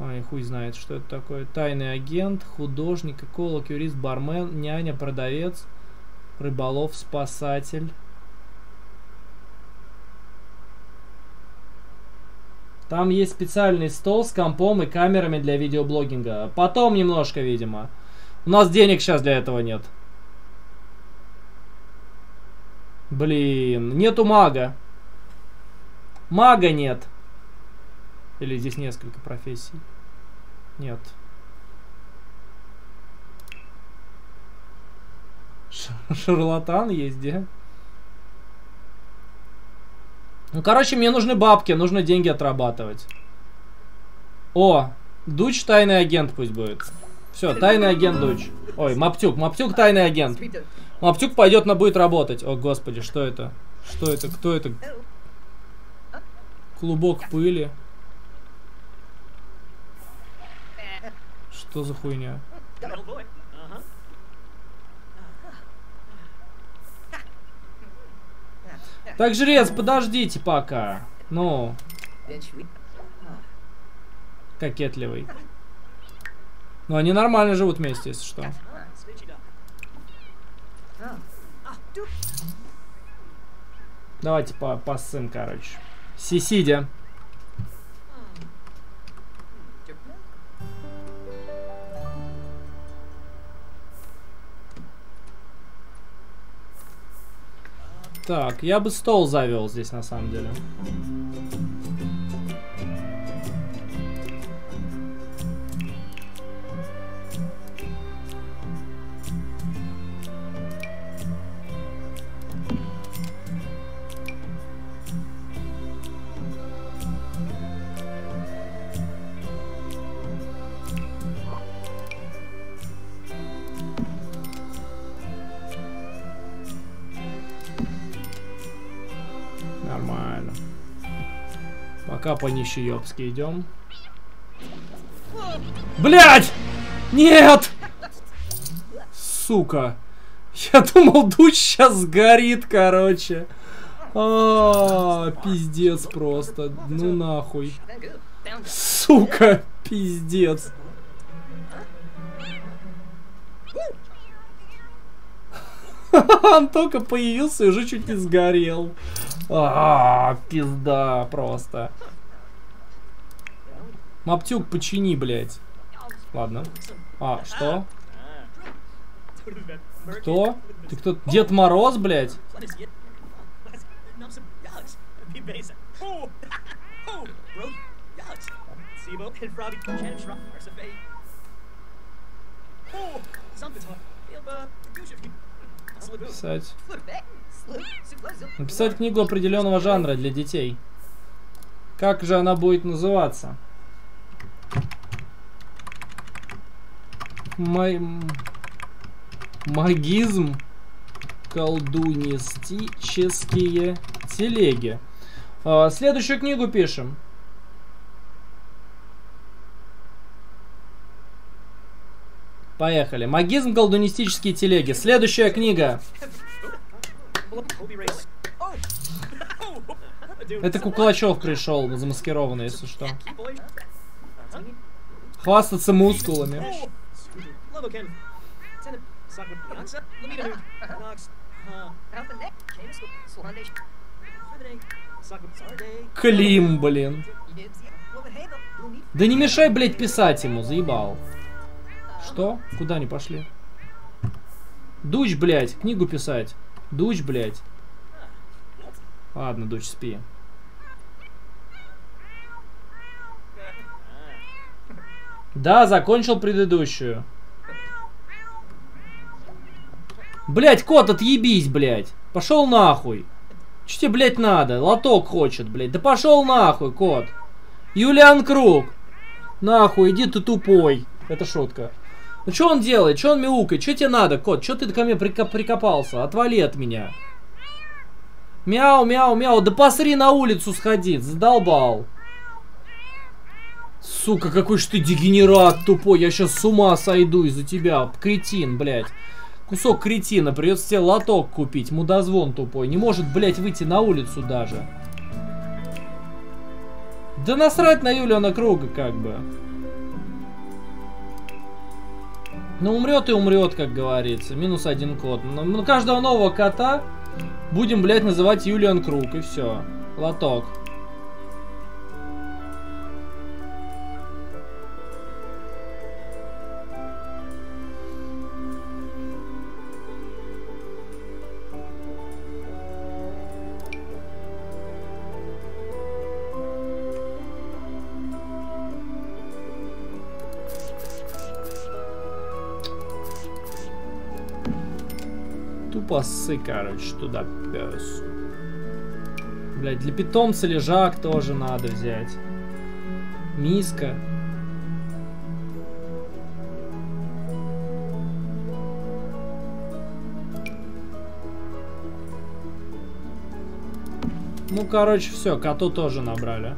Ай, хуй знает, что это такое. Тайный агент, художник, эколог, юрист, бармен, няня, продавец, рыболов, спасатель. Там есть специальный стол с компом и камерами для видеоблогинга. Потом немножко, видимо. У нас денег сейчас для этого нет. Блин, нету мага. Мага нет. Или здесь несколько профессий? Нет. Шарлатан есть, где? Ну, короче, мне нужны бабки, нужно деньги отрабатывать. О, Дуч тайный агент пусть будет. Все, тайный агент Дуч. Ой, Маптюк, Маптюк тайный агент. Маптюк пойдет на будет работать. О, господи, что это? Что это? Кто это? Клубок пыли. Что за хуйня? Так, жрец, подождите пока. Ну, кокетливый. Ну, они нормально живут вместе, если что. Давайте по посым, короче. Сисидя. Так, я бы стол завел здесь на самом деле. Пока по нищеёбски идем. Блять! Нет! Сука. Я думал, дуч сейчас сгорит, короче. А, пиздец просто. Ну нахуй. Сука, пиздец. Он только появился и уже чуть не сгорел. А, пизда просто. Маптюк, почини, блядь. Ладно. А, что? Кто? Ты кто? Дед Мороз, блядь?
What is it? What is Nom some yugs. Be basic. Oh! Oh! Bro, yugs. Sibo and Frobby Chan Shrub Arsafe. Oh! Something's hot. Ilba, Gushif.
Писать. Написать книгу определенного жанра для детей. Как же она будет называться? Май... Магизм. Колдунистические телеги. А, следующую книгу пишем. Поехали. Магизм, колдунистические телеги. Следующая книга. Это Куклачев пришел, замаскированный, если что. Хвастаться мускулами.
Oh! Uh.
Клим, блин. Да не мешай, блядь, писать ему, заебал. Что? Куда они пошли? Дуч, блядь, книгу писать. Дуч, блядь. Ладно, Дуч, спи. Да, закончил предыдущую. Блять, кот, отъебись, блядь. Пошел нахуй. Че тебе, блядь, надо? Лоток хочет, блядь. Да пошел нахуй, кот. Юлиан Круг. Нахуй, иди ты тупой. Это шутка. Ну что он делает? Что он мяукает? Что тебе надо, кот? Что ты ко мне прика- прикопался? Отвали от меня. Мяу, мяу, мяу. Да посри на улицу сходи. Задолбал. Сука, какой ж ты дегенерат тупой. Я сейчас с ума сойду из-за тебя. Кретин, блядь. Кусок кретина. Придется тебе лоток купить. Мудозвон тупой. Не может, блядь, выйти на улицу даже. Да насрать на Юлиана Круга, как бы. Ну, умрет и умрет, как говорится. Минус один кот. Но мы каждого нового кота будем, блядь, называть Юлиан Круг. И все. Лоток. Ссы, короче, туда пес. Блять, для питомца лежак тоже надо взять. Миска. Ну, короче, все, коту тоже набрали.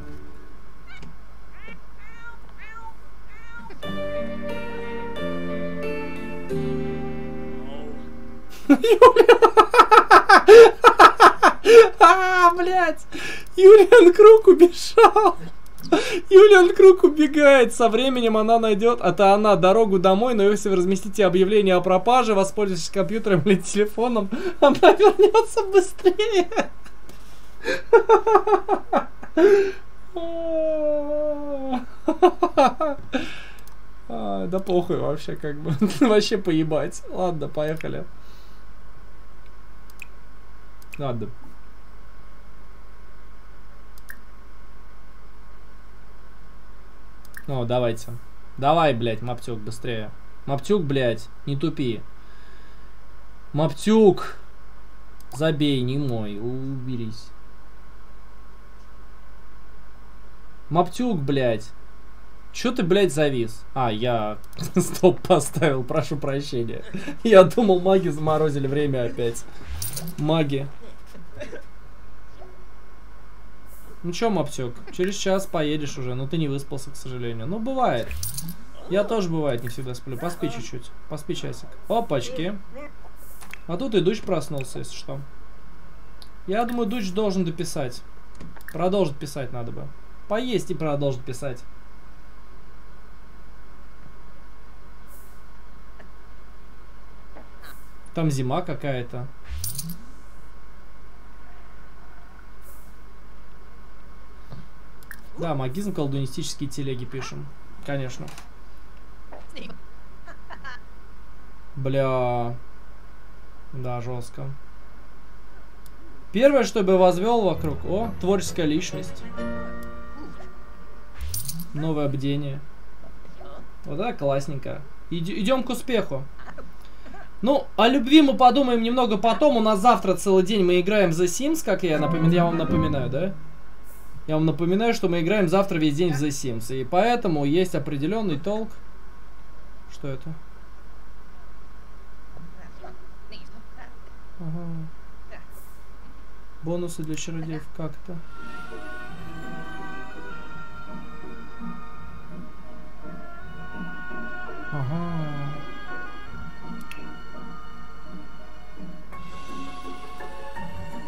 А, блядь! Юлиан Круг убежал! Юлиан Круг убегает, со временем она найдет, это она, дорогу домой, но если вы разместите объявление о пропаже, воспользуйтесь компьютером или телефоном, она вернется быстрее. А, Да похуй вообще, как бы. Вообще поебать. Ладно, поехали. Ладно. Ну, давайте. Давай, блядь, Маптюк, быстрее. Маптюк, блядь, не тупи. Маптюк! Забей, не мой, уберись. Маптюк, блядь. Чё ты, блядь, завис? А, я стоп поставил, прошу прощения. Я думал, маги заморозили время опять. Маги. Ну чё, Маптюк, через час поедешь уже, но ты не выспался, к сожалению. Ну, бывает. Я тоже, бывает, не всегда сплю. Поспи чуть-чуть. Поспи часик. Опачки. А тут и Дуч проснулся, если что. Я думаю, Дуч должен дописать. Продолжить писать надо бы. Поесть и продолжить писать. Там зима какая-то. Да, магизм, колдунистические телеги пишем. Конечно. Бля. Да, жестко. Первое, что бы возвел вокруг. О, творческая личность. Новое бдение. Вот это классненько. Иди- идем к успеху. Ну, о любви мы подумаем немного потом. У нас завтра целый день мы играем The Sims, как я, напоминаю, я вам напоминаю, да? Я вам напоминаю, что мы играем завтра весь день в The Sims. И поэтому есть определенный толк. Что это? Ага. Бонусы для чародеев. как-то. Ага.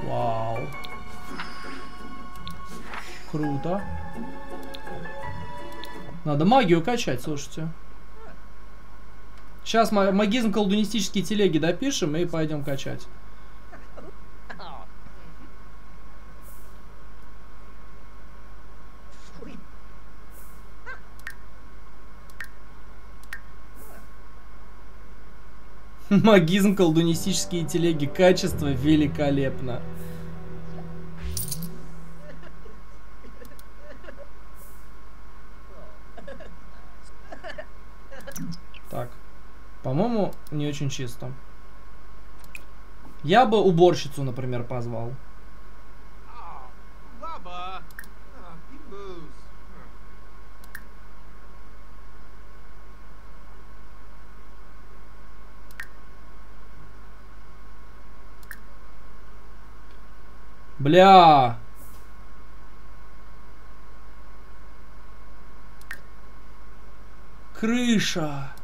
Вау. Круто. Надо магию качать, слушайте. Сейчас магизм колдунистические телеги допишем и пойдем качать. Магизм колдунистические телеги. Качество великолепно. По-моему, не очень чисто. Я бы уборщицу, например, позвал. Бля. Крыша.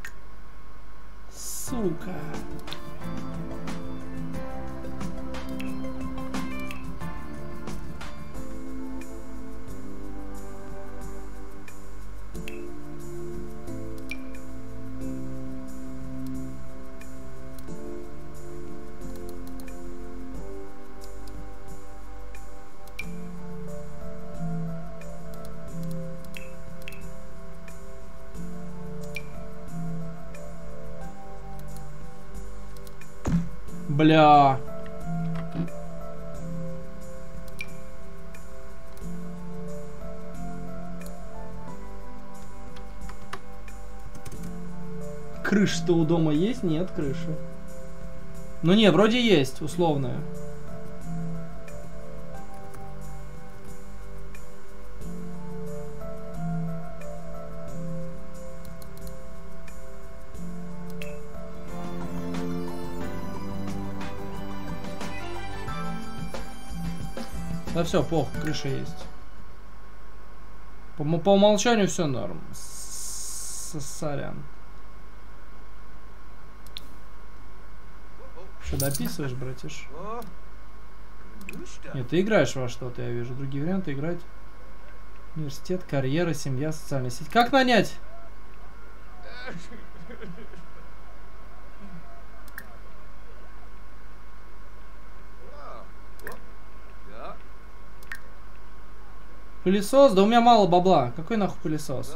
Сука. Бля. Крыша-то у дома есть? Нет крыши. Ну не, вроде есть, условная. Все, пох, крыша есть. По, по умолчанию все норм. Сорян. Что, дописываешь, братиш? Нет, ты играешь во что-то, я вижу. Другие варианты играть. Университет, карьера, семья, социальная сеть. Как нанять?
Oh, oh, yeah.
Пылесос? Да у меня мало бабла. Какой нахуй пылесос?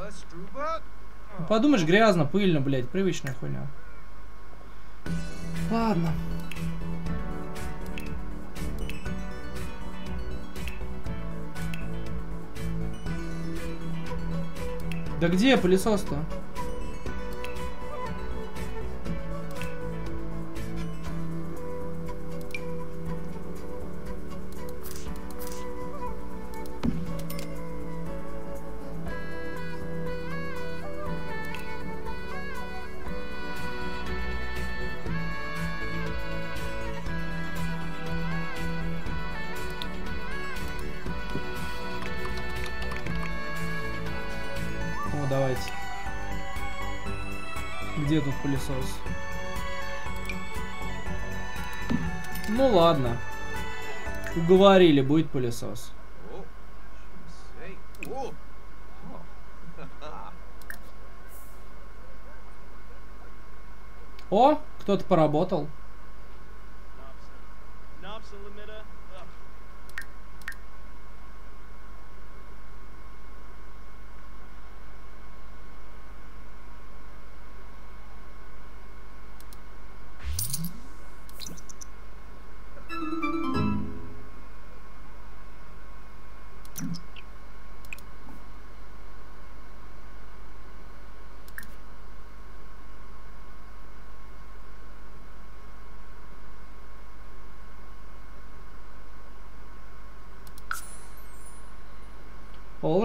Ну, Подумаешь, грязно, пыльно, блядь, привычная хуйня. Ладно. Да где пылесос-то? Уговорили, будет пылесос. О, кто-то поработал.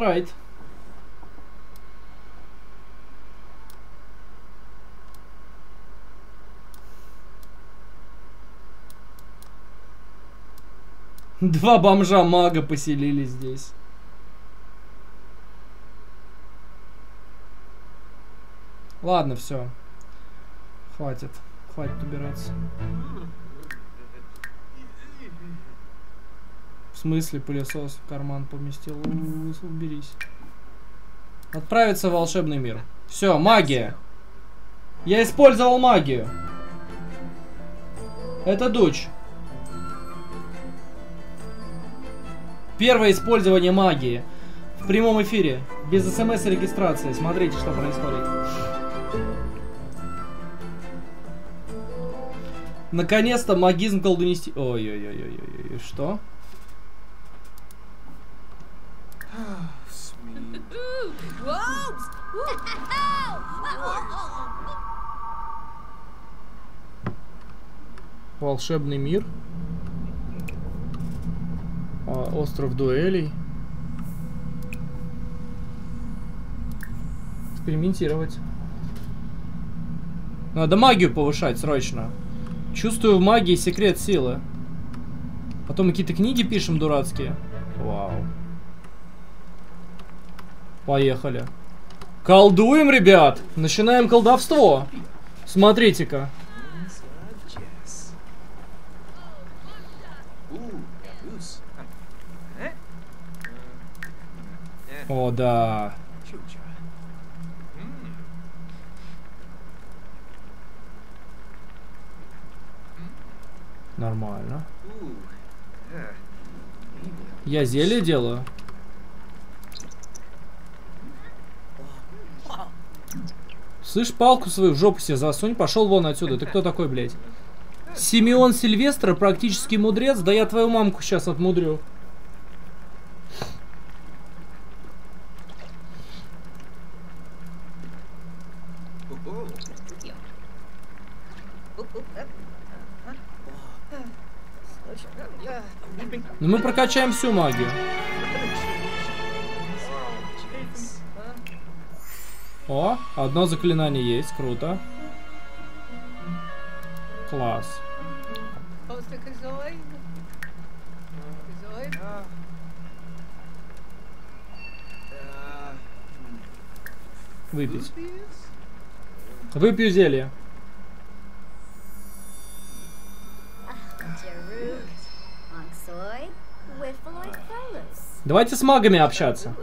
All right. Два бомжа мага поселились здесь. Ладно, все. Хватит. Хватит убираться. В смысле пылесос в карман поместил? У- Уберись. Отправиться в волшебный мир. Все, магия. Я использовал магию. Это дуч. Первое использование магии. В прямом эфире. Без смс регистрации. Смотрите, что происходит. Наконец-то магизм колдунисти... Ой-ой-ой-ой-ой. Что? Волшебный мир. А, остров дуэлей. Экспериментировать. Надо магию повышать срочно. Чувствую в магии секрет силы. Потом какие-то книги пишем дурацкие. Вау. Поехали. Колдуем, ребят! Начинаем колдовство. Смотрите-ка. О, да. Нормально. Я зелье делаю. Слышь, палку свою в жопу себе засунь, пошел вон отсюда. Ты кто такой, блядь? Симеон Сильвестр, практически мудрец, да я твою мамку сейчас отмудрю. Но мы прокачаем всю магию. О, одно заклинание есть, круто. Класс. Выпить. Выпью зелье. Давайте с магами общаться.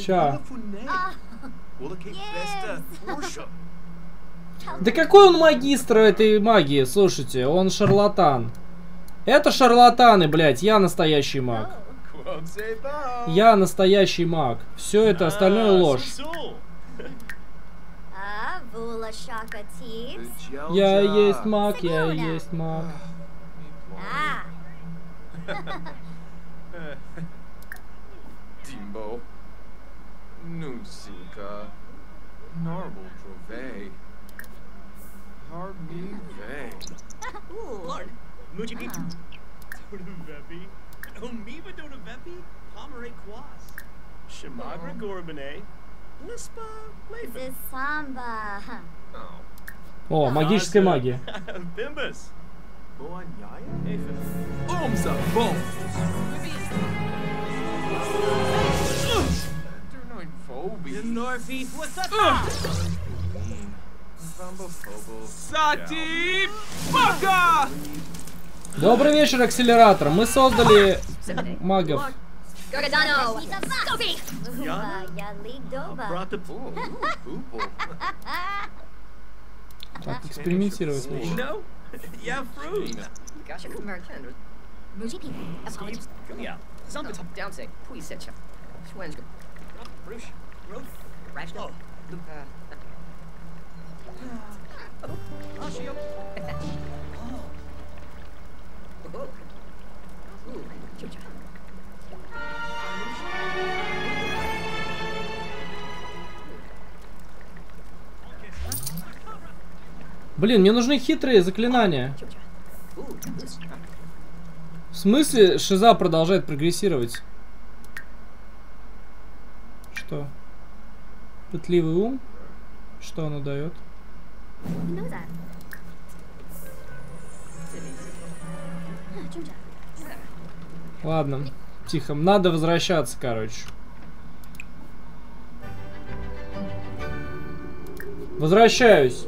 Ща.
Фурша.
Да какой он магистр этой магии, слушайте, он шарлатан. Это шарлатаны, блядь, я настоящий маг. Я настоящий маг. Все это остальное ложь. Я есть маг, я есть маг.
ah,
Dimbo. Nusika. Narble Drove. Harmi Vay.
Lord, Muji Beep.
ah.
Donavepi, Omiba Donavepi, Pomeray Quas, Shimagra Gorbane, Lispa Lathan,
This Samba,
Oh.
О, магическая магия.
Bimbus,
Boanyaya?
Aphin,
Umsa Boom. Dernoin Phobie.
Norfi, what's up? Sati Baka!
Добрый вечер, акселератор. Мы создали магов.
Oh, Boople.
Так, экспериментировать лучше.
know? yeah, fruit.
Gosh, Merchant.
Muji People, apologies.
Yeah.
Something top down say, Pui set you. Schwensk. Bruce. Roof. Rash. Oh. Oh, she Oh. Ooh, chucha.
Блин, мне нужны хитрые заклинания.
Ooh, this.
В смысле шиза продолжает прогрессировать? Что? Пытливый ум. Что оно дает? Ладно, тихо. Надо возвращаться, короче. Возвращаюсь.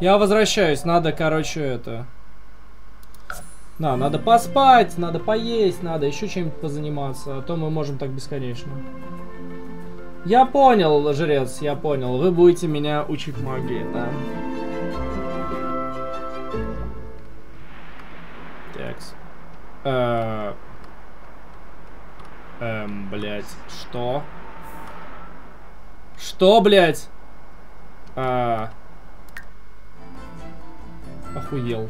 Я возвращаюсь. Надо, короче, это... Да, надо поспать, надо поесть, надо еще чем-нибудь позаниматься, а то мы можем так бесконечно. Я понял, жрец, я понял. Вы будете меня учить магии, да. Такс. Э, Эм, блять, что? Что, блять? А... Охуел.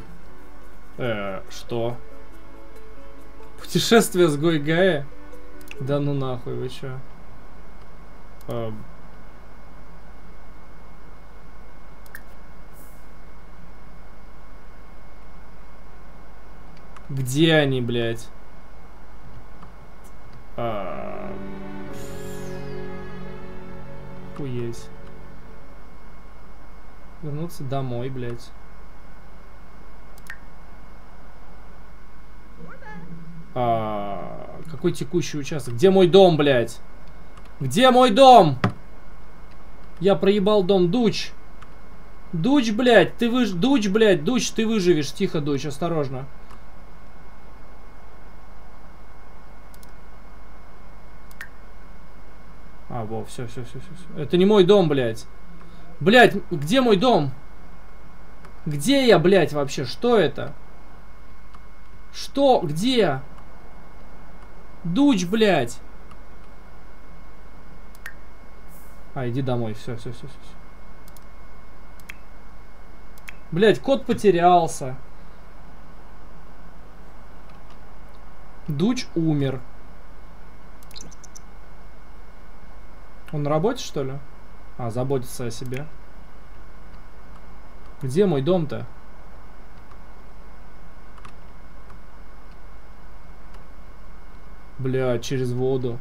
Э, что? Путешествие с Гойгая? Да ну нахуй, вы чё? Эм. Где они, блядь? А... Хуеть. Вернуться домой, блядь. А, какой текущий участок? Где мой дом, блядь? Где мой дом? Я проебал дом. Дуч. Дуч, блядь, ты выж... Дуч, блядь, Дуч, ты выживешь. Тихо, Дуч, осторожно. А, во, все, все, все, все. Это не мой дом, блядь. Блядь, где мой дом? Где я, блядь, вообще? Что это? Что? Где? Дуч, блядь. А, иди домой. Все, все, все, все. Блять, кот потерялся. Дуч умер. Он на работе, что ли? А, заботится о себе. Где мой дом-то? Бля, через воду.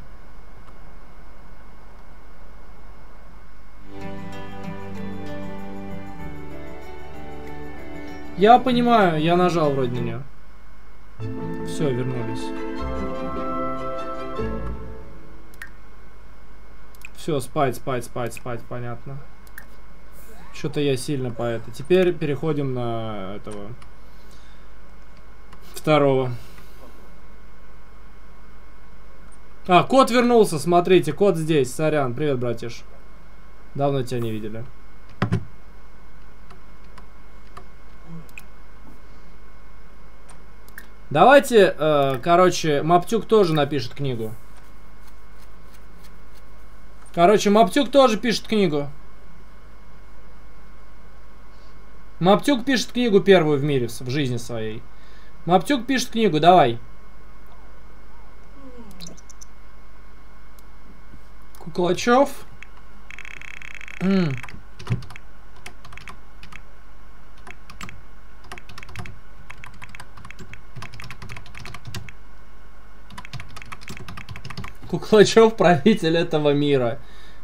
Я понимаю, я нажал вроде на нее. Все, вернулись. Все, спать, спать, спать, спать, понятно. Что-то я сильно по это. Теперь переходим на этого второго. А, кот вернулся, смотрите, кот здесь. Сорян, привет, братиш. Давно тебя не видели. Давайте, э, короче, Маптюк тоже напишет книгу. Короче, Маптюк тоже пишет книгу. Маптюк пишет книгу первую в мире, в жизни своей. Маптюк пишет книгу, давай. Куклачев. Куклачев правитель этого мира.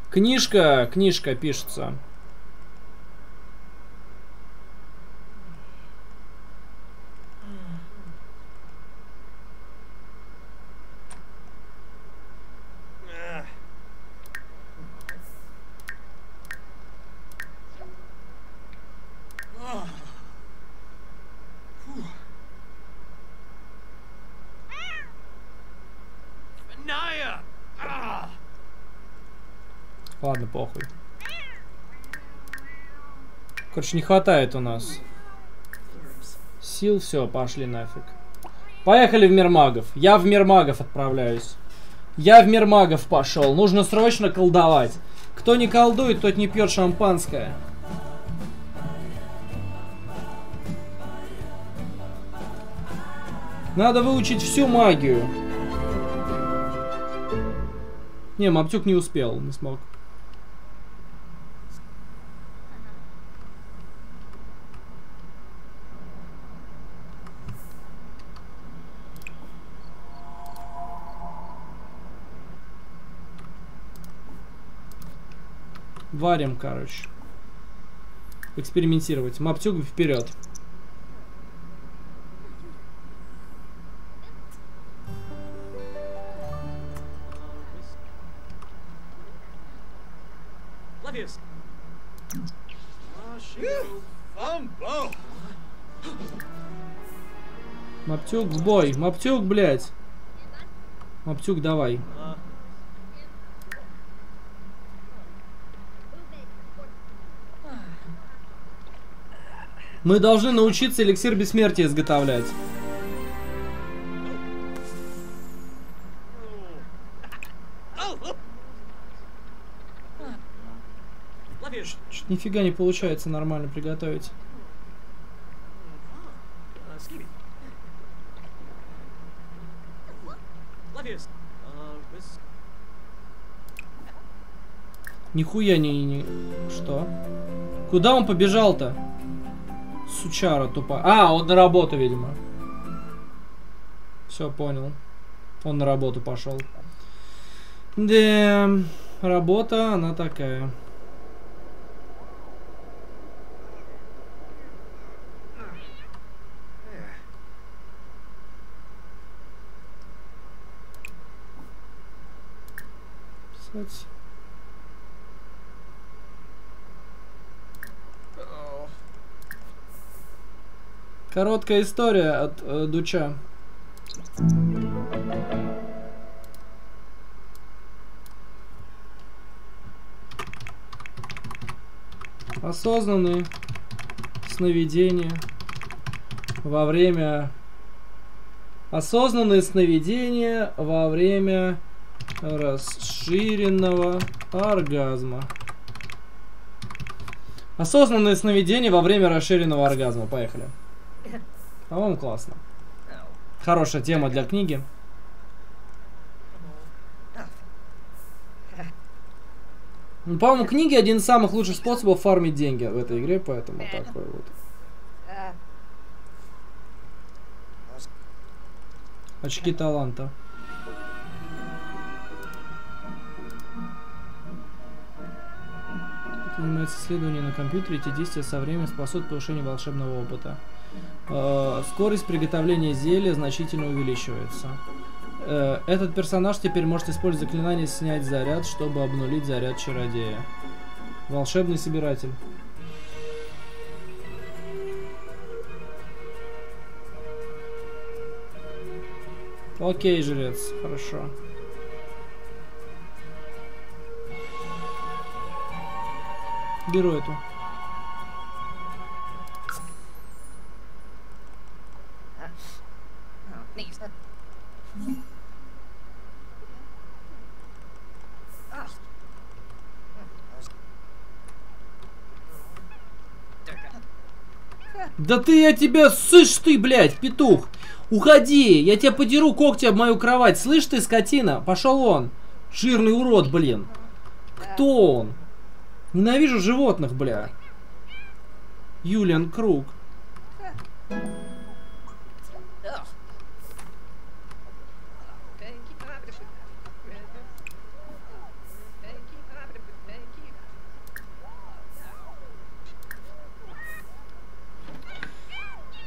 Книжка, книжка пишется.
Naya! Ah!
Ладно, похуй. Не хватает у нас. Сил, все, пошли нафиг. Поехали в мир магов. Я в мир магов отправляюсь. Я в мир магов пошел. Нужно срочно колдовать. Кто не колдует, тот не пьет шампанское. Надо выучить всю магию. Не, Маптюк не успел, не смог. Варим, короче. Экспериментировать. Маптюг вперед. Маптюк в бой. Маптюк, блядь. Маптюк, давай. Мы должны научиться эликсир бессмертия изготовлять. Нифига не получается нормально приготовить. Нихуя не, не... Что? Куда он побежал-то? Сучара тупа. А, он на работу, видимо. Все, понял. Он на работу пошел. Да, работа, она такая. Писать.
Oh.
Короткая история от э, Дуча. Осознанные сновидения во время осознанные сновидения во время расширенного оргазма. Осознанные сновидения во время расширенного оргазма. Поехали. По-моему, классно. Хорошая тема для книги. Ну, По-моему, книги один из самых лучших способов фармить деньги в этой игре, поэтому такой вот. Очки таланта. Занимается исследованием на компьютере. Эти действия со временем способствуют повышению волшебного опыта. Э, Скорость приготовления зелья значительно увеличивается. Э, Этот персонаж теперь может использовать заклинание снять заряд, чтобы обнулить заряд чародея. Волшебный собиратель. Окей, жрец, хорошо. Беру эту. Да ты, я тебя, слышь ты, блядь, петух! Уходи, я тебя подеру когти об мою кровать, слышь ты, скотина? Пошел он. Жирный урод, блин. Кто он? Ненавижу животных, бля. Юлиан Круг.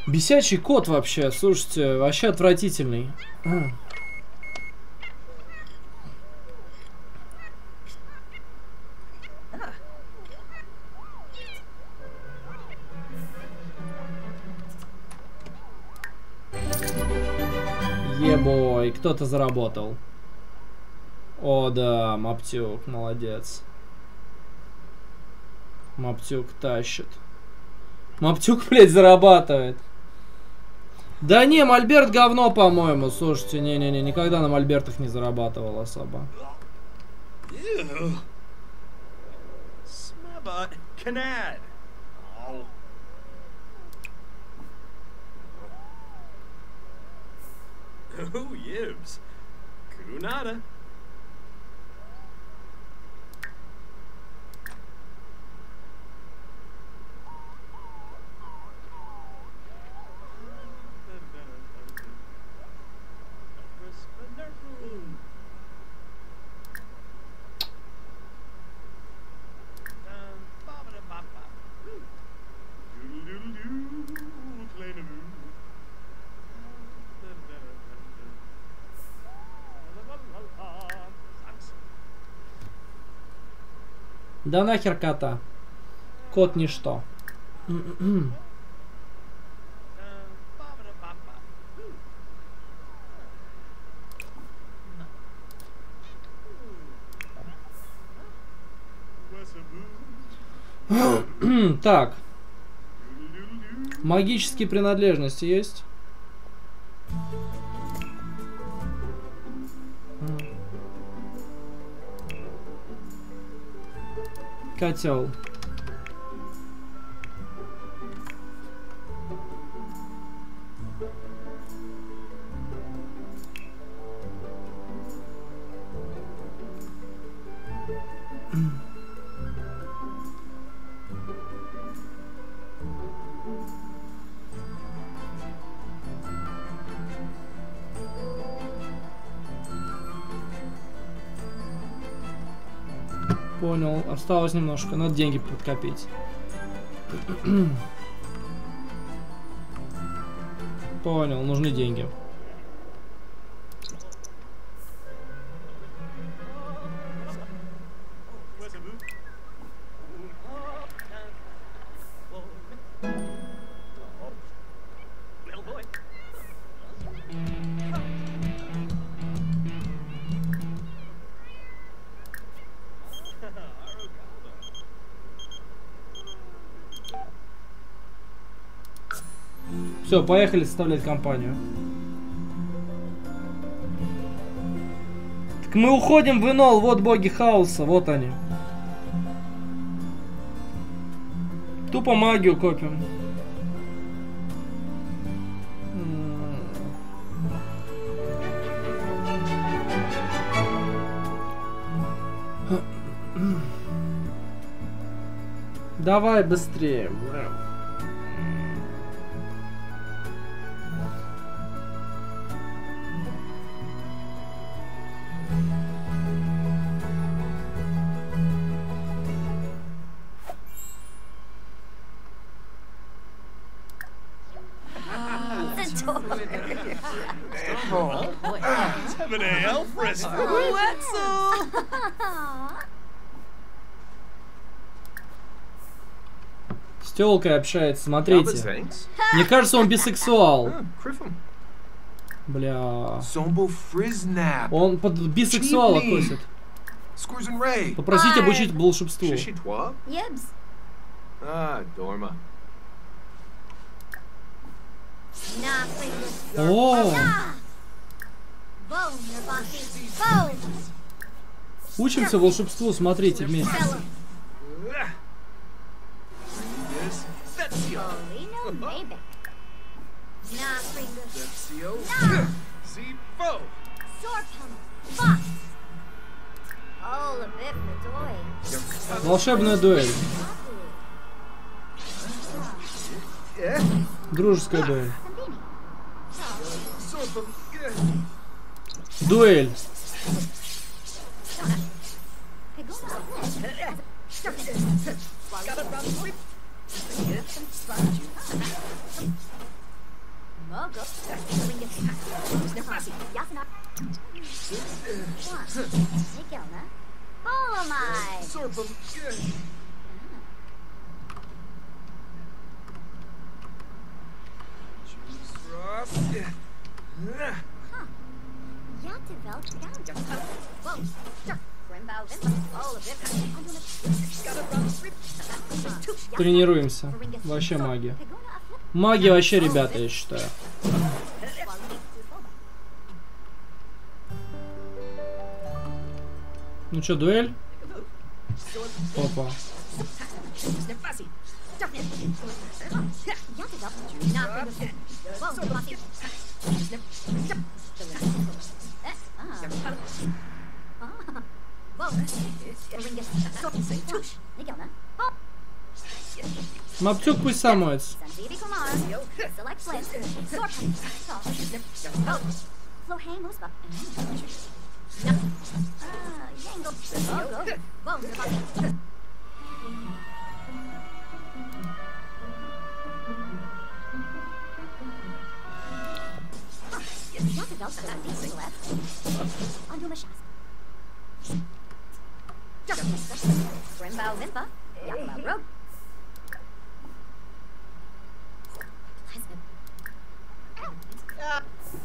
Бесячий кот вообще, слушайте, вообще отвратительный. Ебой, кто-то заработал. О, да, Маптюк, молодец. Маптюк тащит. Маптюк, блядь, зарабатывает. Да не, Мольберт говно, по-моему. Слушайте, не-не-не, никогда на Мольбертах не зарабатывал особо.
Oh, yibs. Kunada.
Да нахер кота. Кот ничто. Так. Магические принадлежности есть? Котел. Осталось немножко. Надо деньги подкопить. Понял, нужны деньги. Все, поехали составлять компанию. Так мы уходим в Инол, вот боги хаоса, вот они. Тупо магию копим. Давай быстрее. Телкой общается, смотрите. Мне кажется, он бисексуал. Бля. Он под бисексуала косит. Попросите обучить волшебству.
Fingers.
О, учимся волшебству, смотрите вместе. Волшебная дуэль. Дружеская дуэль. Дуэль. Тренируемся. Вообще магия. Магия вообще, ребята, я считаю. Ну что, дуэль? Опа. Маптюк пусть сам моется.
Sanjeevi Kumar. Select Flint.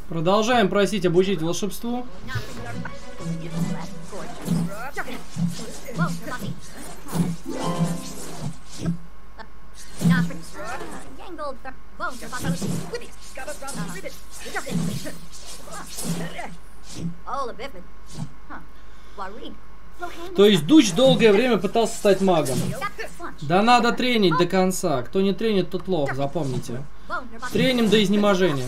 Продолжаем просить обучить волшебству. То есть Дуч долгое время пытался стать магом. Да надо тренить до конца. Кто не тренит, тот лох, запомните. Треним до изнеможения.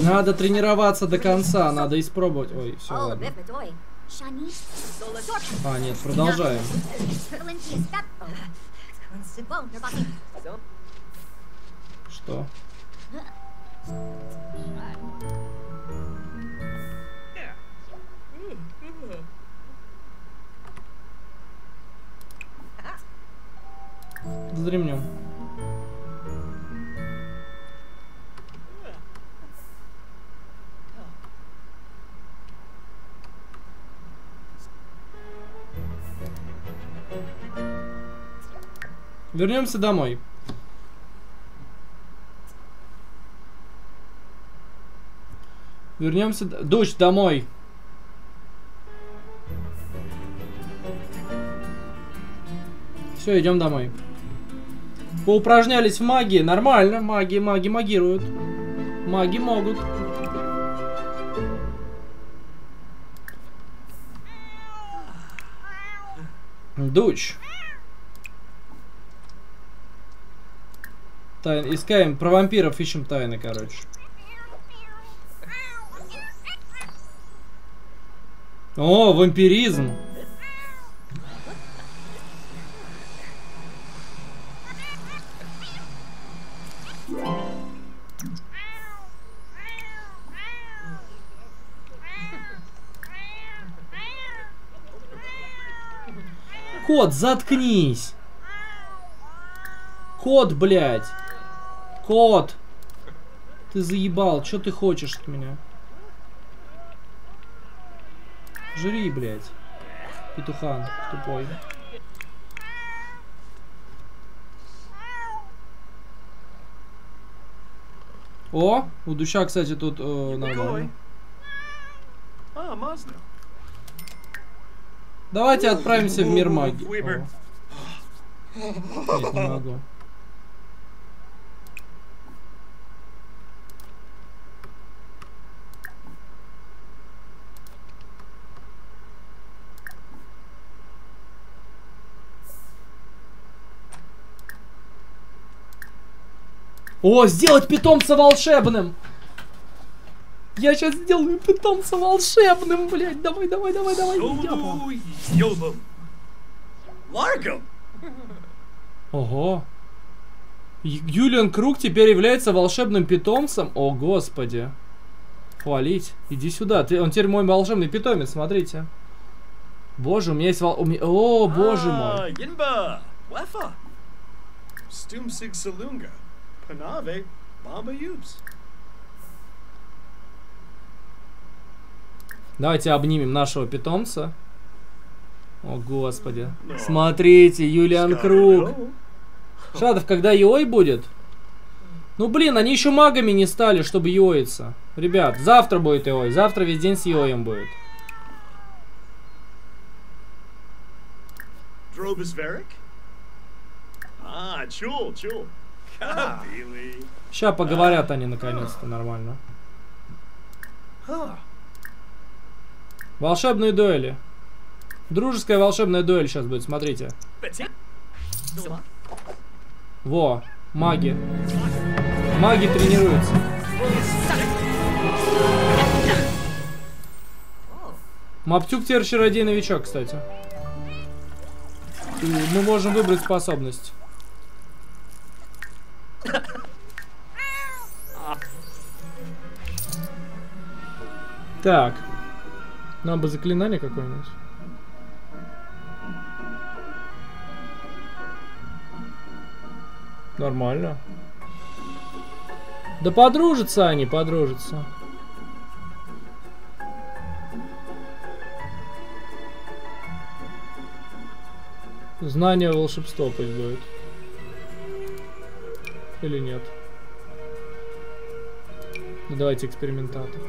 Надо тренироваться до конца, надо испробовать. Ой, все, ладно. А, нет, продолжаем. Что? Вздремнем. Вернемся домой. Вернемся. Дочь, домой. Все, идем домой. Поупражнялись в магии. Нормально. Маги, маги магируют. Маги могут. Дуч. Тайн... Искаем про вампиров, ищем тайны, короче. О, вампиризм. Кот, заткнись. Кот, блядь. Кот. Ты заебал. Что ты хочешь от меня? Жри, блядь. Петухан тупой. О, у Дуща, кстати, тут э, нормально.
Ah, Mazda.
Давайте отправимся в мир магии. Нет, не могу. О, сделать питомца волшебным! Я сейчас сделаю питомца волшебным, блядь. Давай, давай, давай, давай.
Yobum. Largum.
Ого. Юлиан Круг теперь является волшебным питомцем? О, господи. Хвалить. Иди сюда. Ты, он теперь мой волшебный питомец, смотрите. Боже, у меня есть вол... у меня- О, боже мой.
Wefa. Stumsig Salunga. Panave. Bamba Yubs.
Давайте обнимем нашего питомца. О, господи. Смотрите, Юлиан Круг. Шадов, когда Йой будет? Ну блин, они еще магами не стали, чтобы йоиться. Ребят, завтра будет Йой. Завтра весь день с Йоем будет.
Varick. Ah, Chul, Chul. Kabili.
Сейчас поговорят они наконец-то нормально.
Huh.
Волшебные дуэли. Дружеская волшебная дуэль сейчас будет, смотрите. Во, маги. Маги тренируются. Маптюк теперь чародей-новичок, кстати. И мы можем выбрать способность. Так. Нам бы заклинание какое-нибудь. Нормально. Да подружатся они, подружатся. Знание волшебства пусть будет. Или нет. Ну, давайте экспериментатор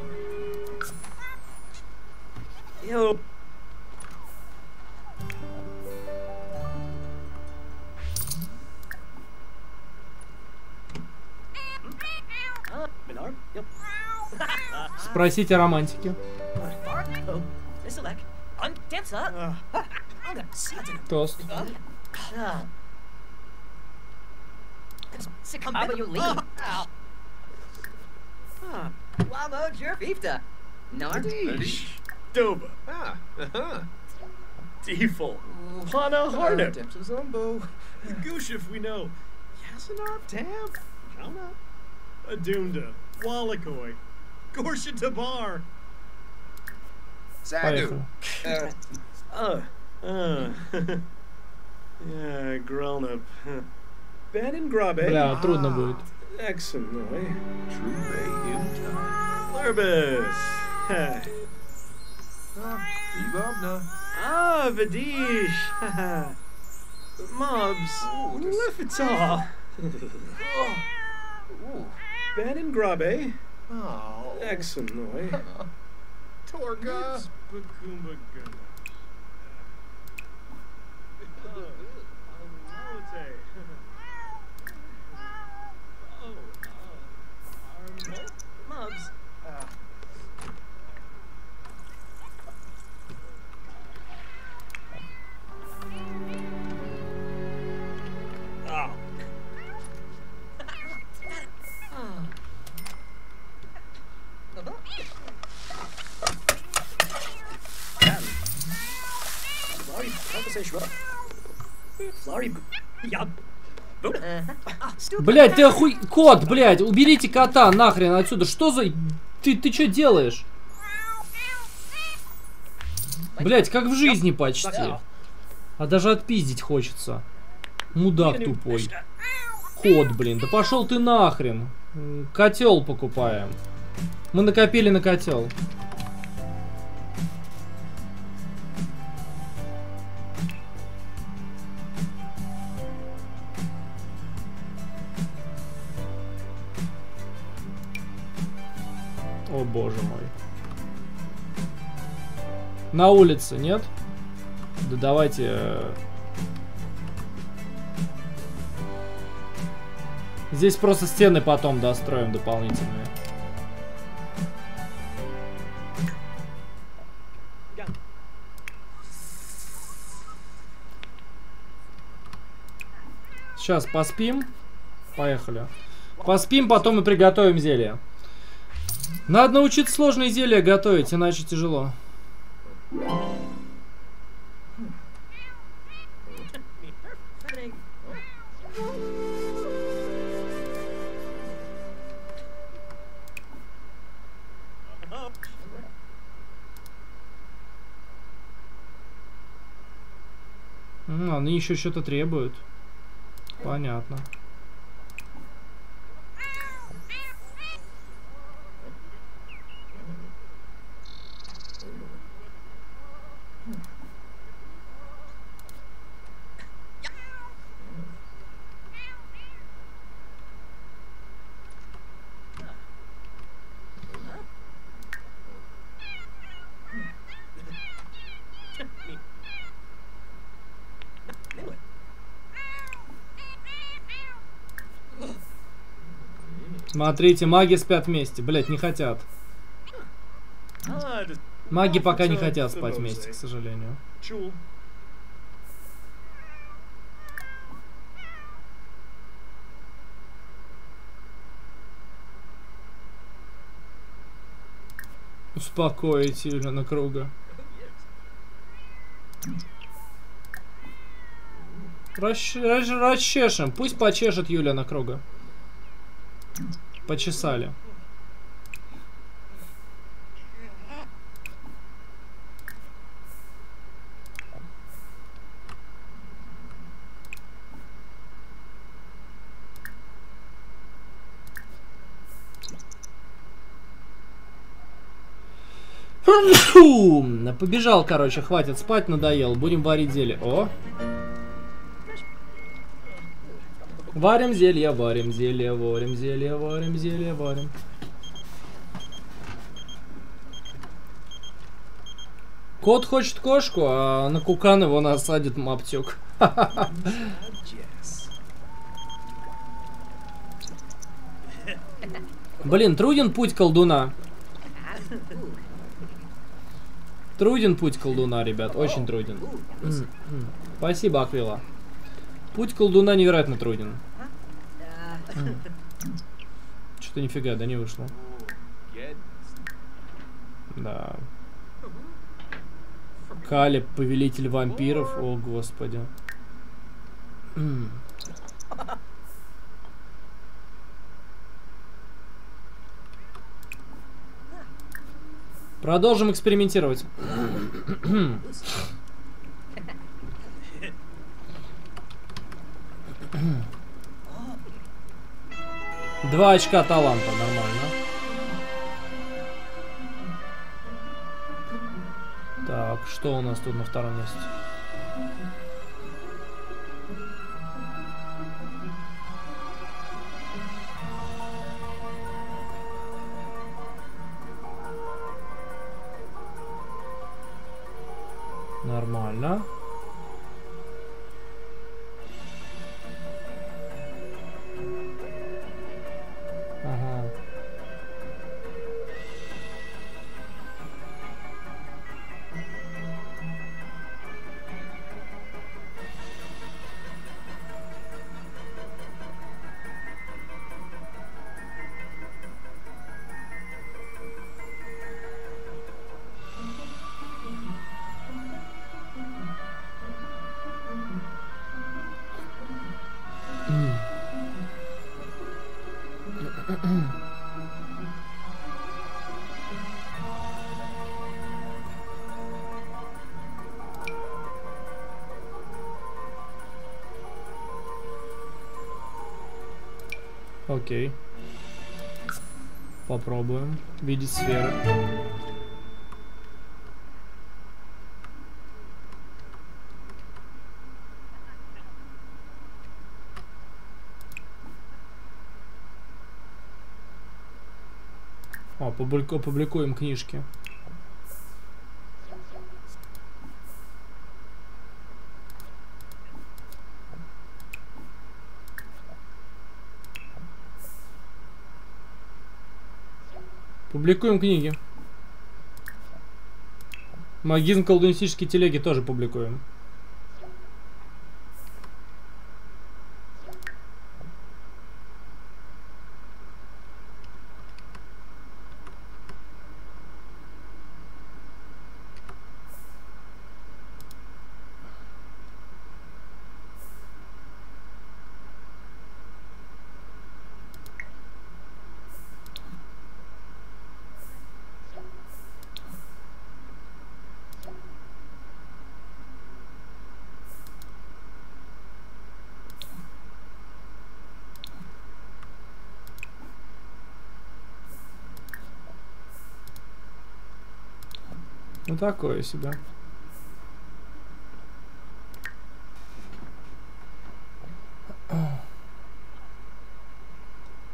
dancer. Anga. Satan.
Тост.
Ah. Sikam aba you leave. Ah. Wamo jerfifta. Nar.
Adish. Doba.
Ah, uh-huh.
Default. Hana Harnip.
Depsa Zombo.
Goosh if we know. Yasanov Tam. Kama. Adunda. Wallakoi. Gorsha Tabar.
Zadu.
Поехали.
Uh,
Uh. Uh. yeah, grown up. Ben and Grabe.
Бля, трудно будет.
Exumoi.
True
Larbus. Heh.
Ivavna.
Ah, Vadish. Mobs.
Lefitza.
Ben and Grabe.
Oh.
Excellent.
Torga.
Torga.
Блять, ты охуй... Кот, блять, уберите кота нахрен отсюда. Что за... Ты, ты что делаешь? Блять, как в жизни почти. А даже отпиздить хочется. Мудак тупой. Кот, блин, да пошел ты нахрен. Котел покупаем. Мы накопили на котел. На улице, нет? Да давайте... э, Здесь просто стены потом достроим дополнительные. Сейчас поспим. Поехали. Поспим, потом и приготовим зелье. Надо научиться сложные зелья готовить, иначе тяжело. Они еще что-то требуют. Понятно. Смотрите, маги спят вместе. Блять, не хотят. Маги пока не хотят спать вместе, к сожалению. Успокоить Юлина Круга. Расч- Расчешем. Пусть почешет Юлина Круга. Почесали. Побежал, короче, хватит спать, надоел. Будем варить зелье. О! Варим зелье, варим зелье, варим зелье, варим зелье, варим. Кот хочет кошку, а на кукан его насадит маптюк. Блин, труден путь колдуна. Труден путь колдуна, ребят, очень труден. Спасибо, Аквила. Путь колдуна невероятно труден. Что-то нифига, да не вышло. Да. Калеб, повелитель вампиров, о господи. Продолжим экспериментировать. Два очка таланта, нормально. Так, что у нас тут на втором месте? Нормально. Окей. Попробуем. Видеть сферы. О, публику- публикуем книжки. Публикуем книги. Магизм колдунистические телеги тоже публикуем. Такое себе.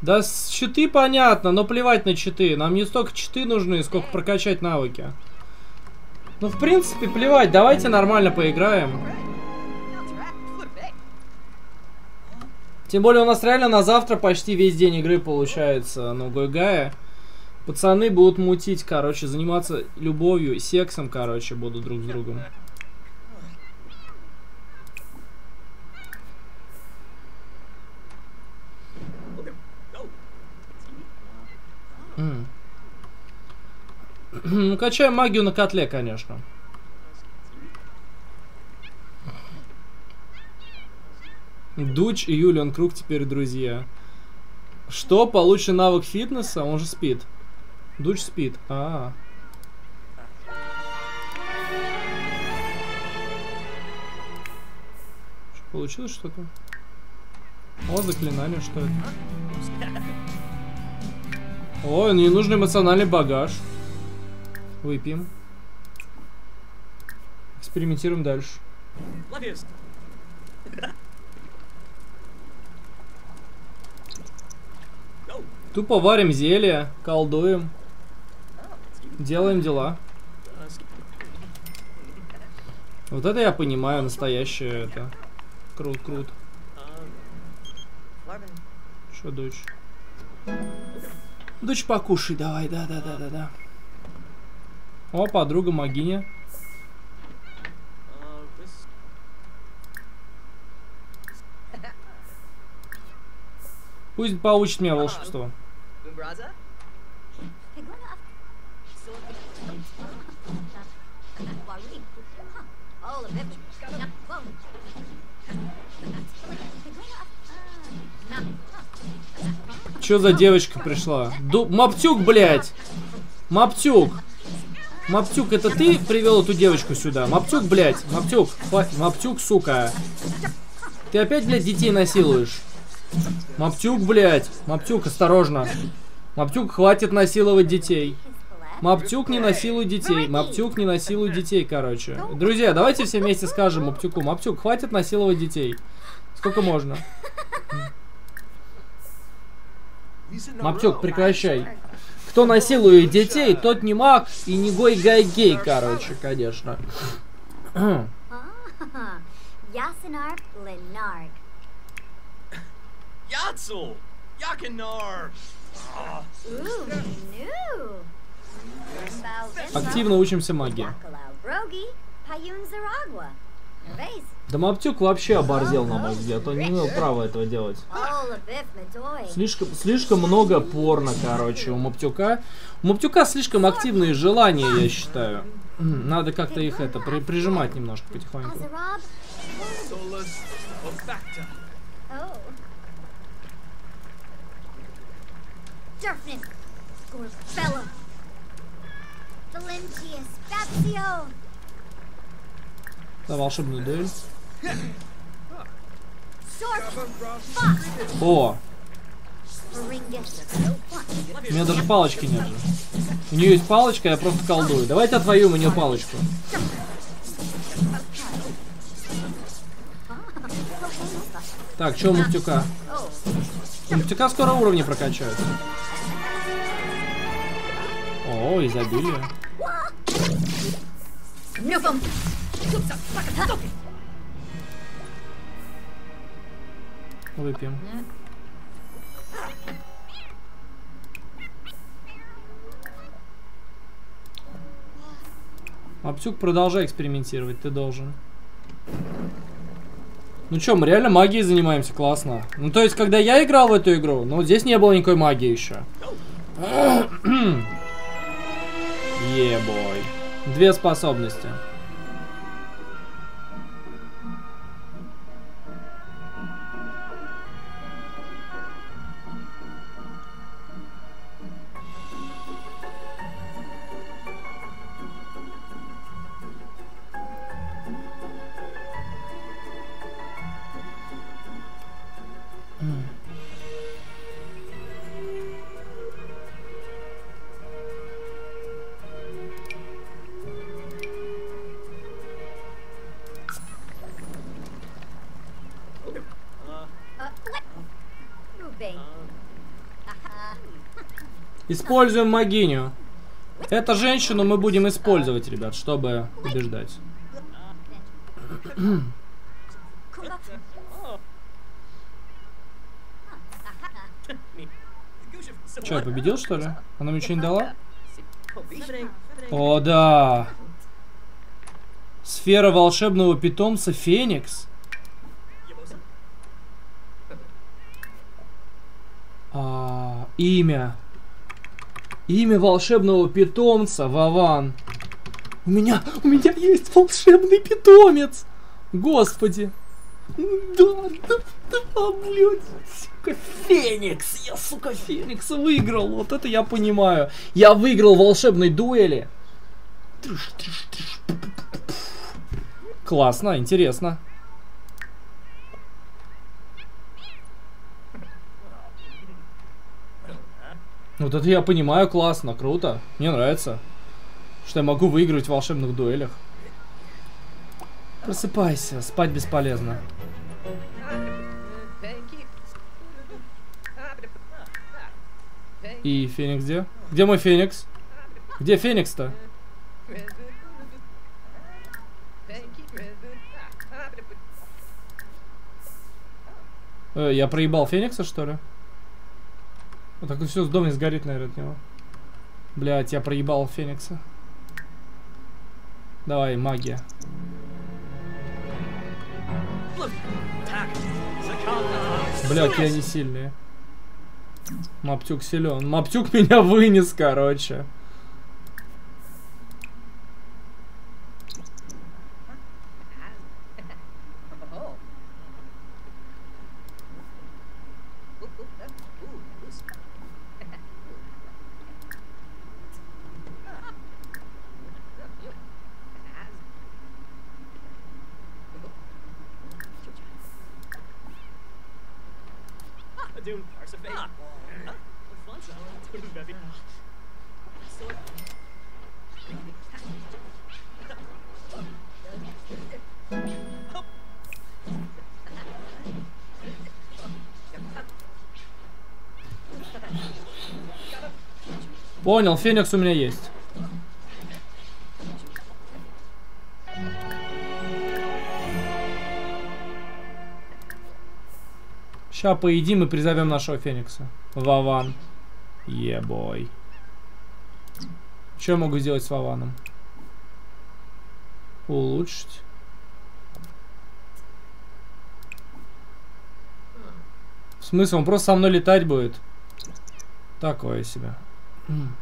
Да с читы понятно, но плевать на читы. Нам не столько читы нужны, сколько прокачать навыки. Ну, в принципе, плевать. Давайте нормально поиграем. Тем более у нас реально на завтра почти весь день игры получается. Ну, Гойгая. Пацаны будут мутить, короче, заниматься любовью, сексом, короче, будут друг с другом. Ну, качаем магию на котле, конечно. Дуч и Юлиан Круг теперь друзья. Что? Получен навык фитнеса? Он же спит. Дуч спит. А. Что, получилось что-то? О, заклинание, что это? О, ненужный эмоциональный багаж. Выпьем. Экспериментируем дальше. Тупо варим зелье, колдуем, делаем дела. Вот это я понимаю, настоящее это. Крут, крут. Что, дочь? Дочь, покушай давай, да, да, да, да, да. О, подруга Магиня. Пусть поучит меня волшебству. Чё за девочка пришла? Ду... Маптюк, блядь! Маптюк! Маптюк, это ты привел эту девочку сюда? Маптюк, блядь! Маптюк! хва- Маптюк, сука! Ты опять, блядь, детей насилуешь? Маптюк, блядь! Маптюк, осторожно! Маптюк, хватит насиловать детей. Маптюк, не насилуй детей. Маптюк, не насилуй детей, короче. Друзья, давайте все вместе скажем Маптюку. Маптюк, хватит насиловать детей. Сколько можно? Маптюк, прекращай. Кто насилует детей, тот не маг и не гой-гай-гей, короче, конечно.
Ah. Yasinarp Linarg.
Yatzel! Yakinar!
Ooh, new. Balvinsa.
Активно учимся магии. Маптюк вообще оборзел, на мой взгляд. Он не имел права этого делать. Слишком, слишком много порно, короче, у Маптюка. У Маптюка слишком активные желания, я считаю. Надо как-то их это при- прижимать немножко потихоньку.
Durfnin. Gorbella. Valentius. Fabio.
Да, волшебную дуэль. О, у меня даже палочки нет же. У нее есть палочка, я просто колдую. Давайте отвоюем у нее палочку. Так, что у Маптюка?
Oh.
У скоро уровни прокачаются. О, изобилие. Выпьем. Аптюк, продолжай экспериментировать, ты должен. Ну чё, мы реально магией занимаемся, классно. Ну то есть, когда я играл в эту игру, ну здесь не было никакой магии еще. Ебой. Две способности. Используем магиню. Эту женщину мы будем использовать, ребят, чтобы побеждать. Че, победил, что ли? Она мне что-нибудь дала? О, да. Сфера волшебного питомца Феникс. А, имя. Имя волшебного питомца Вован. У меня, у меня есть волшебный питомец. Господи. Да, да, да, блядь, сука, Феникс, я, сука, Феникса выиграл, вот это я понимаю. Я выиграл волшебной дуэли. Классно, интересно. Вот это я понимаю, классно, круто. Мне нравится. Что я могу выигрывать в волшебных дуэлях. Просыпайся, спать бесполезно. И Феникс где? Где мой Феникс? Где Феникс-то? Э, я проебал Феникса, что ли? Вот так и все, дом не сгорит, наверное, от него. Блять, я проебал Феникса. Давай, магия. Блять, я не сильные. Маптюк силен. Маптюк меня вынес, короче. Понял, Феникс у меня есть. Ща поедим и призовем нашего Феникса. Вован. Ебой. Что я могу сделать с Вованом? Улучшить. В смысле, он просто со мной летать будет? Такое себе. Да.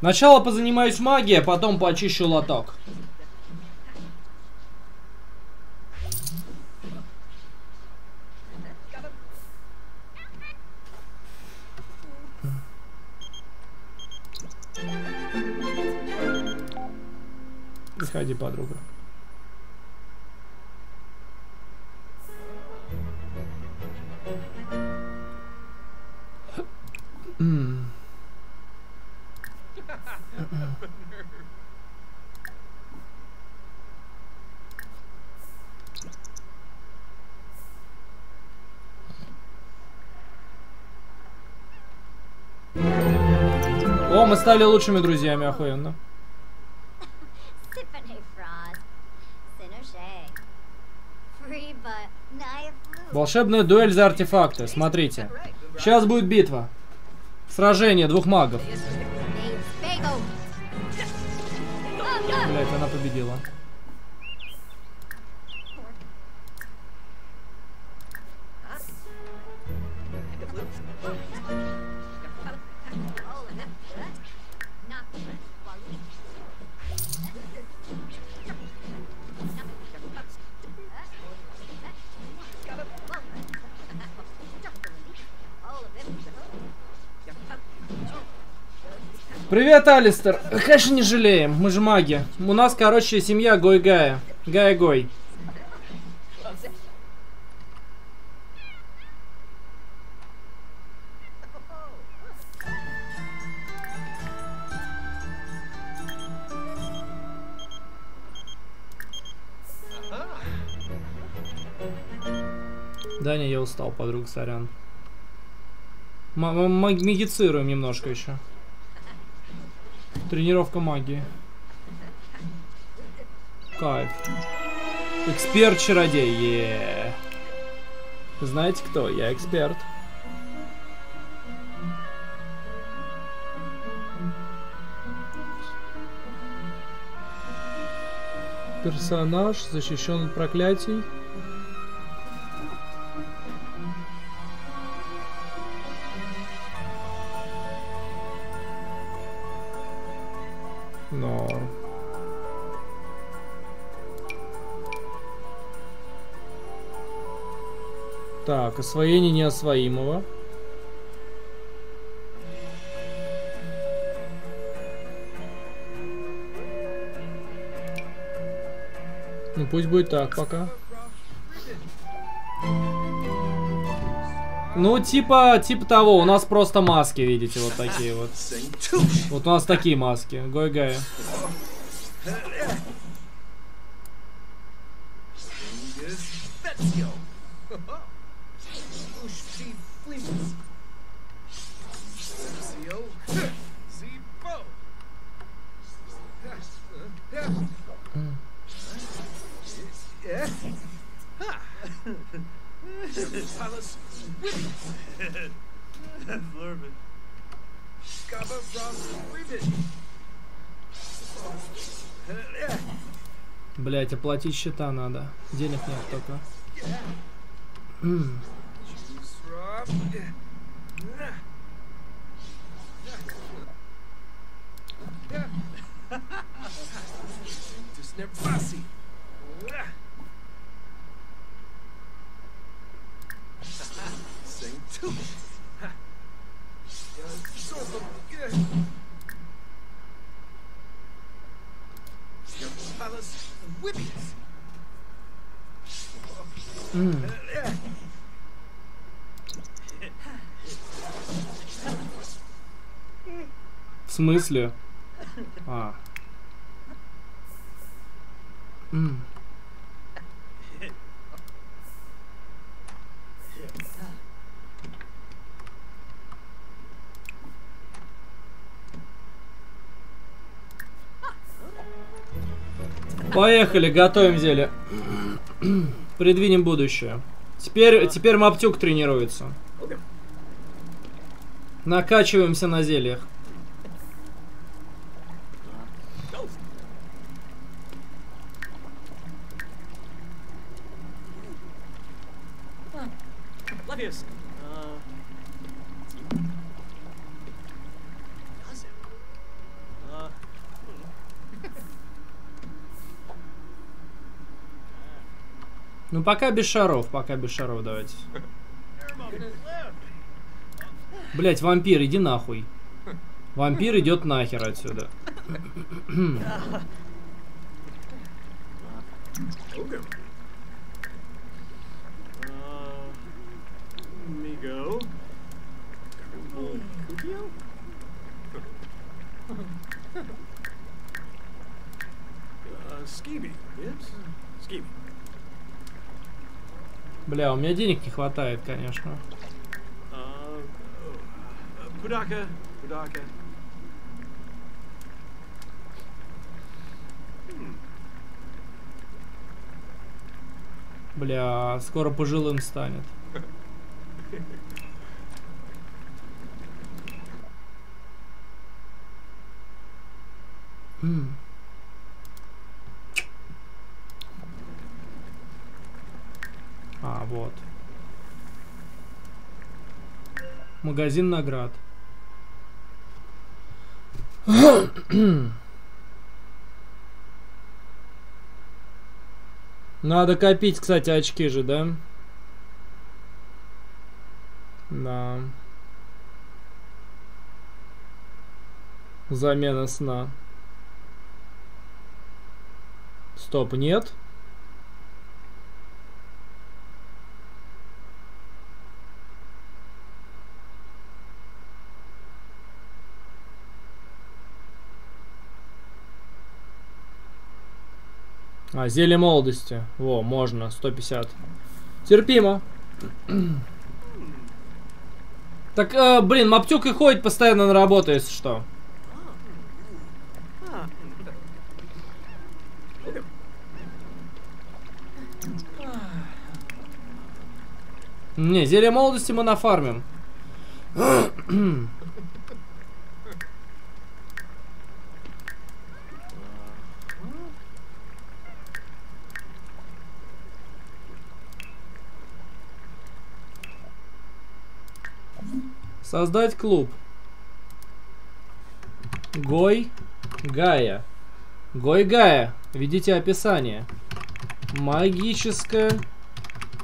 Сначала позанимаюсь магией, а потом почищу лоток. Мы стали лучшими друзьями, охуенно. Волшебная дуэль за артефакты. Смотрите. Сейчас будет битва. Сражение двух магов. Блять, она победила. Привет. Конечно, не жалеем. Мы же маги. У нас, короче, семья Гой-Гая. Гая-Гой. Да я устал, подруга, сорян. М- м- Магицируем немножко еще. Тренировка магии. Кайф. Эксперт-чародей. е Знаете кто? Я эксперт. Персонаж защищен от проклятий. Освоение неосвоимого. Ну пусть будет так пока. Ну, типа, типа того, у нас просто маски, видите, вот такие вот. Вот у нас такие маски. Гой-гай.
Flurbin.
Gabba Ross Ribbit. Yeah.
Блять, оплатить счета надо. Денег нет только. Поехали, готовим зелье. Предвидим будущее. Теперь, теперь Маптюк тренируется. Накачиваемся на зельях. Ну пока без шаров, пока без шаров давайте. Блять, вампир, иди нахуй. Вампир идет нахер отсюда.
Uh,
Бля, у меня денег не хватает, конечно.
Uh, Pudaka. Pudaka.
Бля, скоро пожилым станет. М. А, вот. Магазин наград. Надо копить, кстати, очки же, да? Да. Замена сна. Стоп, нет? А, зелье молодости. Во, можно, 150. Терпимо. Так, э, блин, Маптюк и ходит постоянно на работу, если что. Не, зелье молодости мы нафармим. Создать клуб. Гой Гая. Гой Гая. Видите описание. Магическая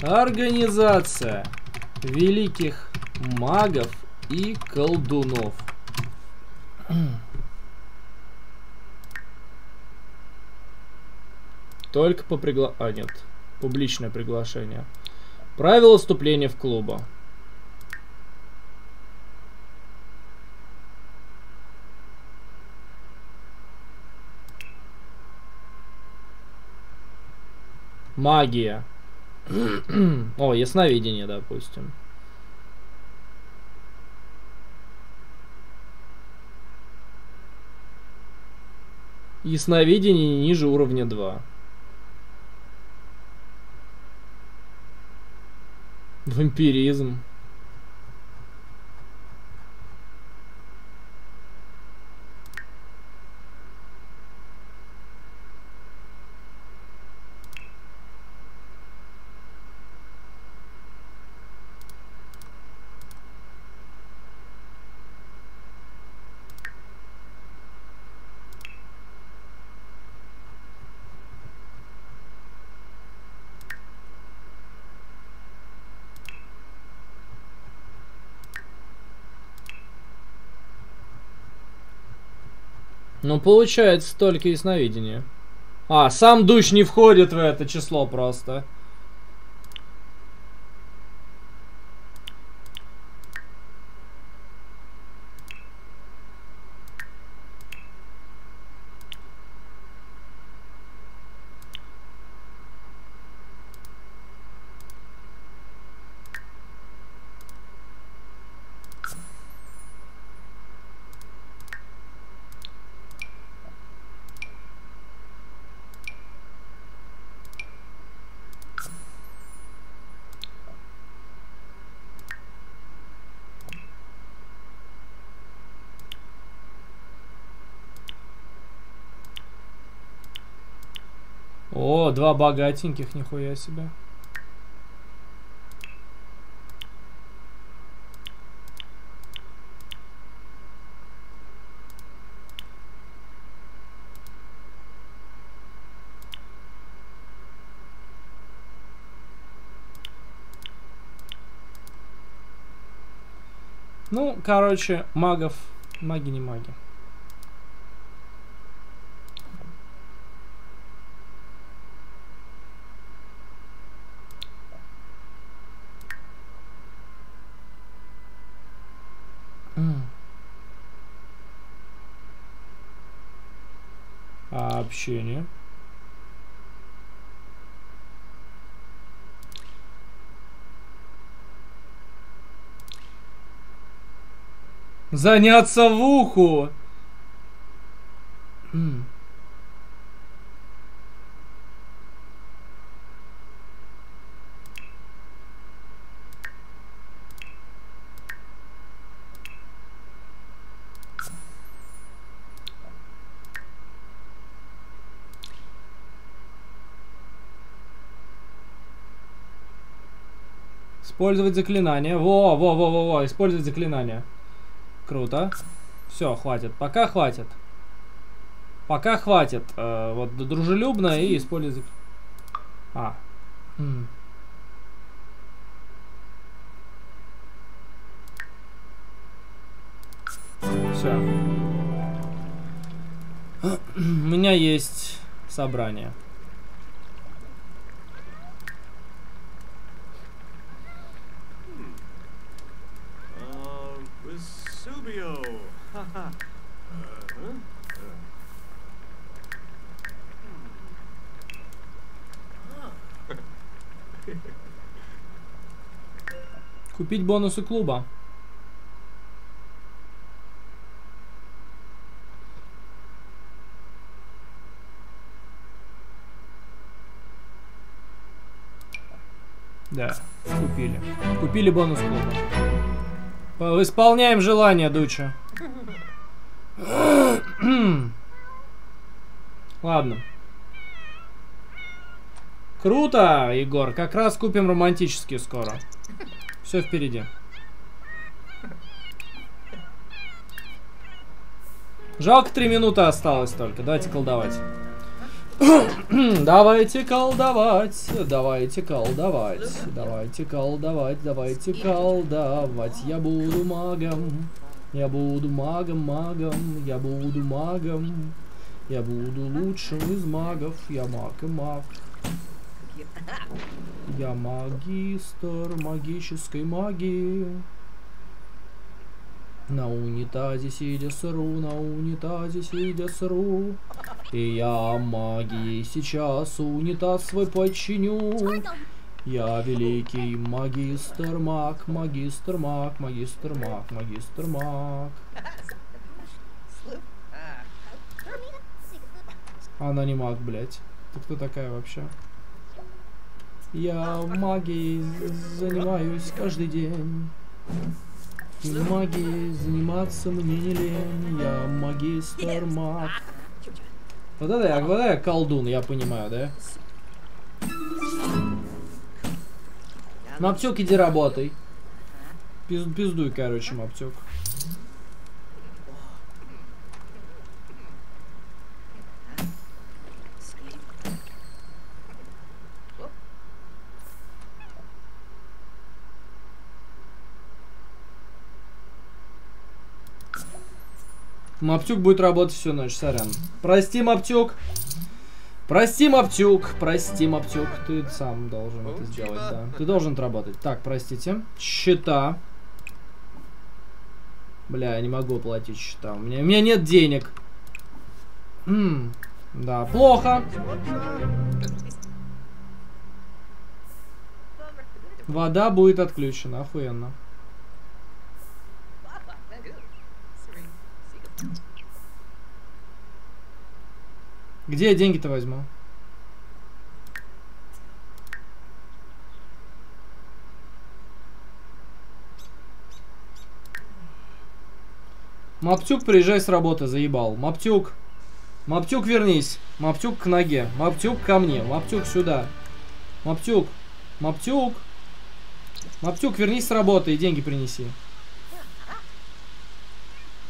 организация великих магов и колдунов. Только по пригла... А, нет. Публичное приглашение. Правила вступления в клуба. Магия. О, ясновидение, допустим. Ясновидение ниже уровня 2. Вампиризм. Ну, получается, только ясновидение. А, сам душ не входит в это число просто. О, два богатеньких, нихуя себе. Ну, короче, магов, маги не маги. М. Общение? Заняться в уху! Использовать заклинание. Во, во, во, во, во, использовать заклинание. Круто. Все, хватит. Пока хватит. Пока хватит. Э, вот дружелюбно и использовать. А. Все. У меня есть собрание. Купить бонусы клуба. Да, купили. Купили бонус клуба. По- Исполняем желание, Дуча. Ладно. Круто, Егор. Как раз купим романтические скоро. Все впереди. Жалко, три минуты осталось только. Давайте колдовать. давайте колдовать, давайте колдовать, давайте колдовать, давайте колдовать. Я буду магом, я буду магом, магом, я буду магом, Я буду лучшим из магов, я маг и маг. Я магистр магической магии. На унитазе сидя сру, на унитазе сидя сру. И я магией сейчас унитаз свой подчиню. Я великий магистр маг, магистр маг, магистр маг, магистр маг. Она не маг, блядь. Ты кто такая вообще? Я магией занимаюсь каждый день. Магией заниматься мне не лень. Я магистр маг. Вот это я, вот это я колдун, я понимаю, да? Маптюк, иди работай. Пиз- пиздуй, короче, Маптюк. Маптюк будет работать всю ночь, сорян. Прости, Маптюк. Прости, Маптюк. Прости, Маптюк. Ты сам должен это сделать, да. Ты должен отработать. Так, простите. Счета. Бля, я не могу оплатить счета. У меня, у меня нет денег. М, да, плохо. Вода будет отключена, охуенно. Где я деньги-то возьму? Маптюк, приезжай с работы, заебал. Маптюк. Маптюк, вернись. Маптюк к ноге. Маптюк ко мне. Маптюк сюда. Маптюк. Маптюк. Маптюк, вернись с работы и деньги принеси.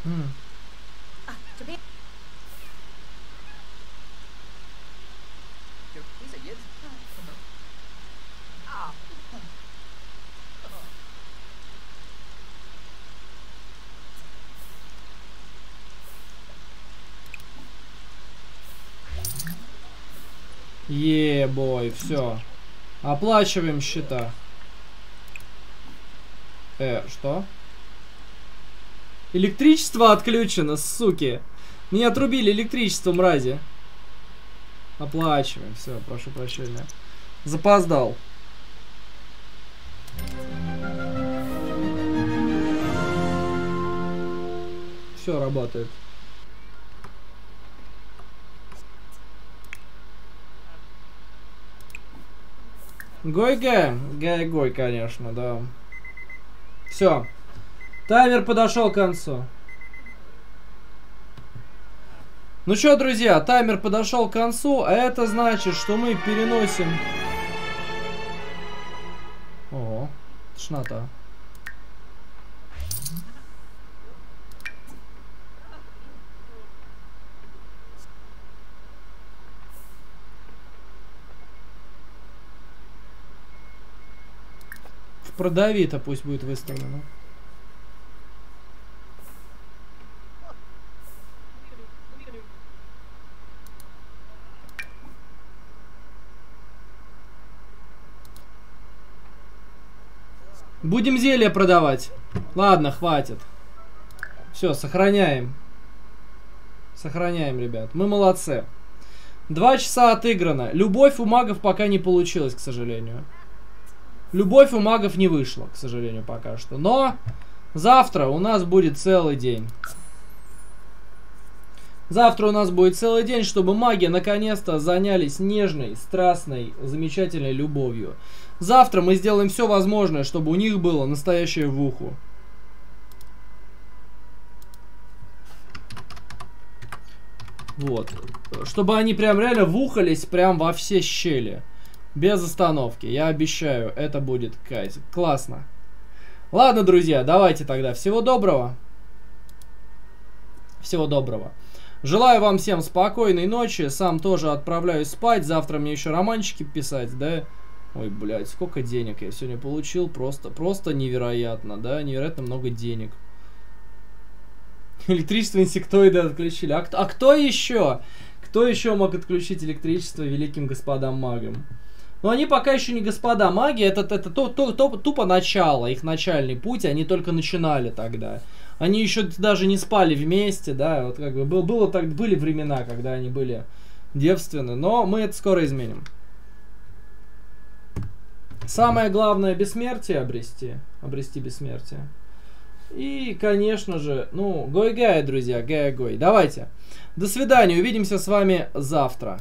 М. Ебой, все. Оплачиваем счета. Э, что? Электричество отключено, суки. Мне отрубили электричество, мрази. Оплачиваем, все, прошу прощения. Запоздал. Все работает. Гойга? Гай-гой, конечно, да. Все. Таймер подошел к концу. Ну что, друзья, таймер подошел к концу, а это значит, что мы переносим... Ого, тошнота. В продавито пусть будет выставлено. Будем зелье продавать. Ладно, хватит. Все, сохраняем. Сохраняем, ребят. Мы молодцы. Два часа отыграно. Любовь у магов пока не получилась, к сожалению. Любовь у магов не вышла, к сожалению, пока что. Но завтра у нас будет целый день. Завтра у нас будет целый день, чтобы маги наконец-то занялись нежной, страстной, замечательной любовью. Завтра мы сделаем все возможное, чтобы у них было настоящее в уху. Вот. Чтобы они прям реально вухались прям во все щели. Без остановки. Я обещаю, это будет кайф. Классно. Ладно, друзья, давайте тогда. Всего доброго. Всего доброго. Желаю вам всем спокойной ночи. Сам тоже отправляюсь спать. Завтра мне еще романчики писать, да? Ой, блядь, сколько денег я сегодня получил. Просто, просто невероятно, да? Невероятно много денег. Электричество инсектоиды отключили. А, а кто еще? Кто еще мог отключить электричество великим господам магам? Но они пока еще не господа маги, это, это то, то, то- тупо начало, их начальный путь, они только начинали тогда. Они еще даже не спали вместе, да, вот как бы был, было так, были времена, когда они были девственны, но мы это скоро изменим. Самое главное бессмертие обрести, обрести бессмертие. И, конечно же, ну, гой-гай, друзья, гай-гой. Давайте. До свидания, увидимся с вами завтра.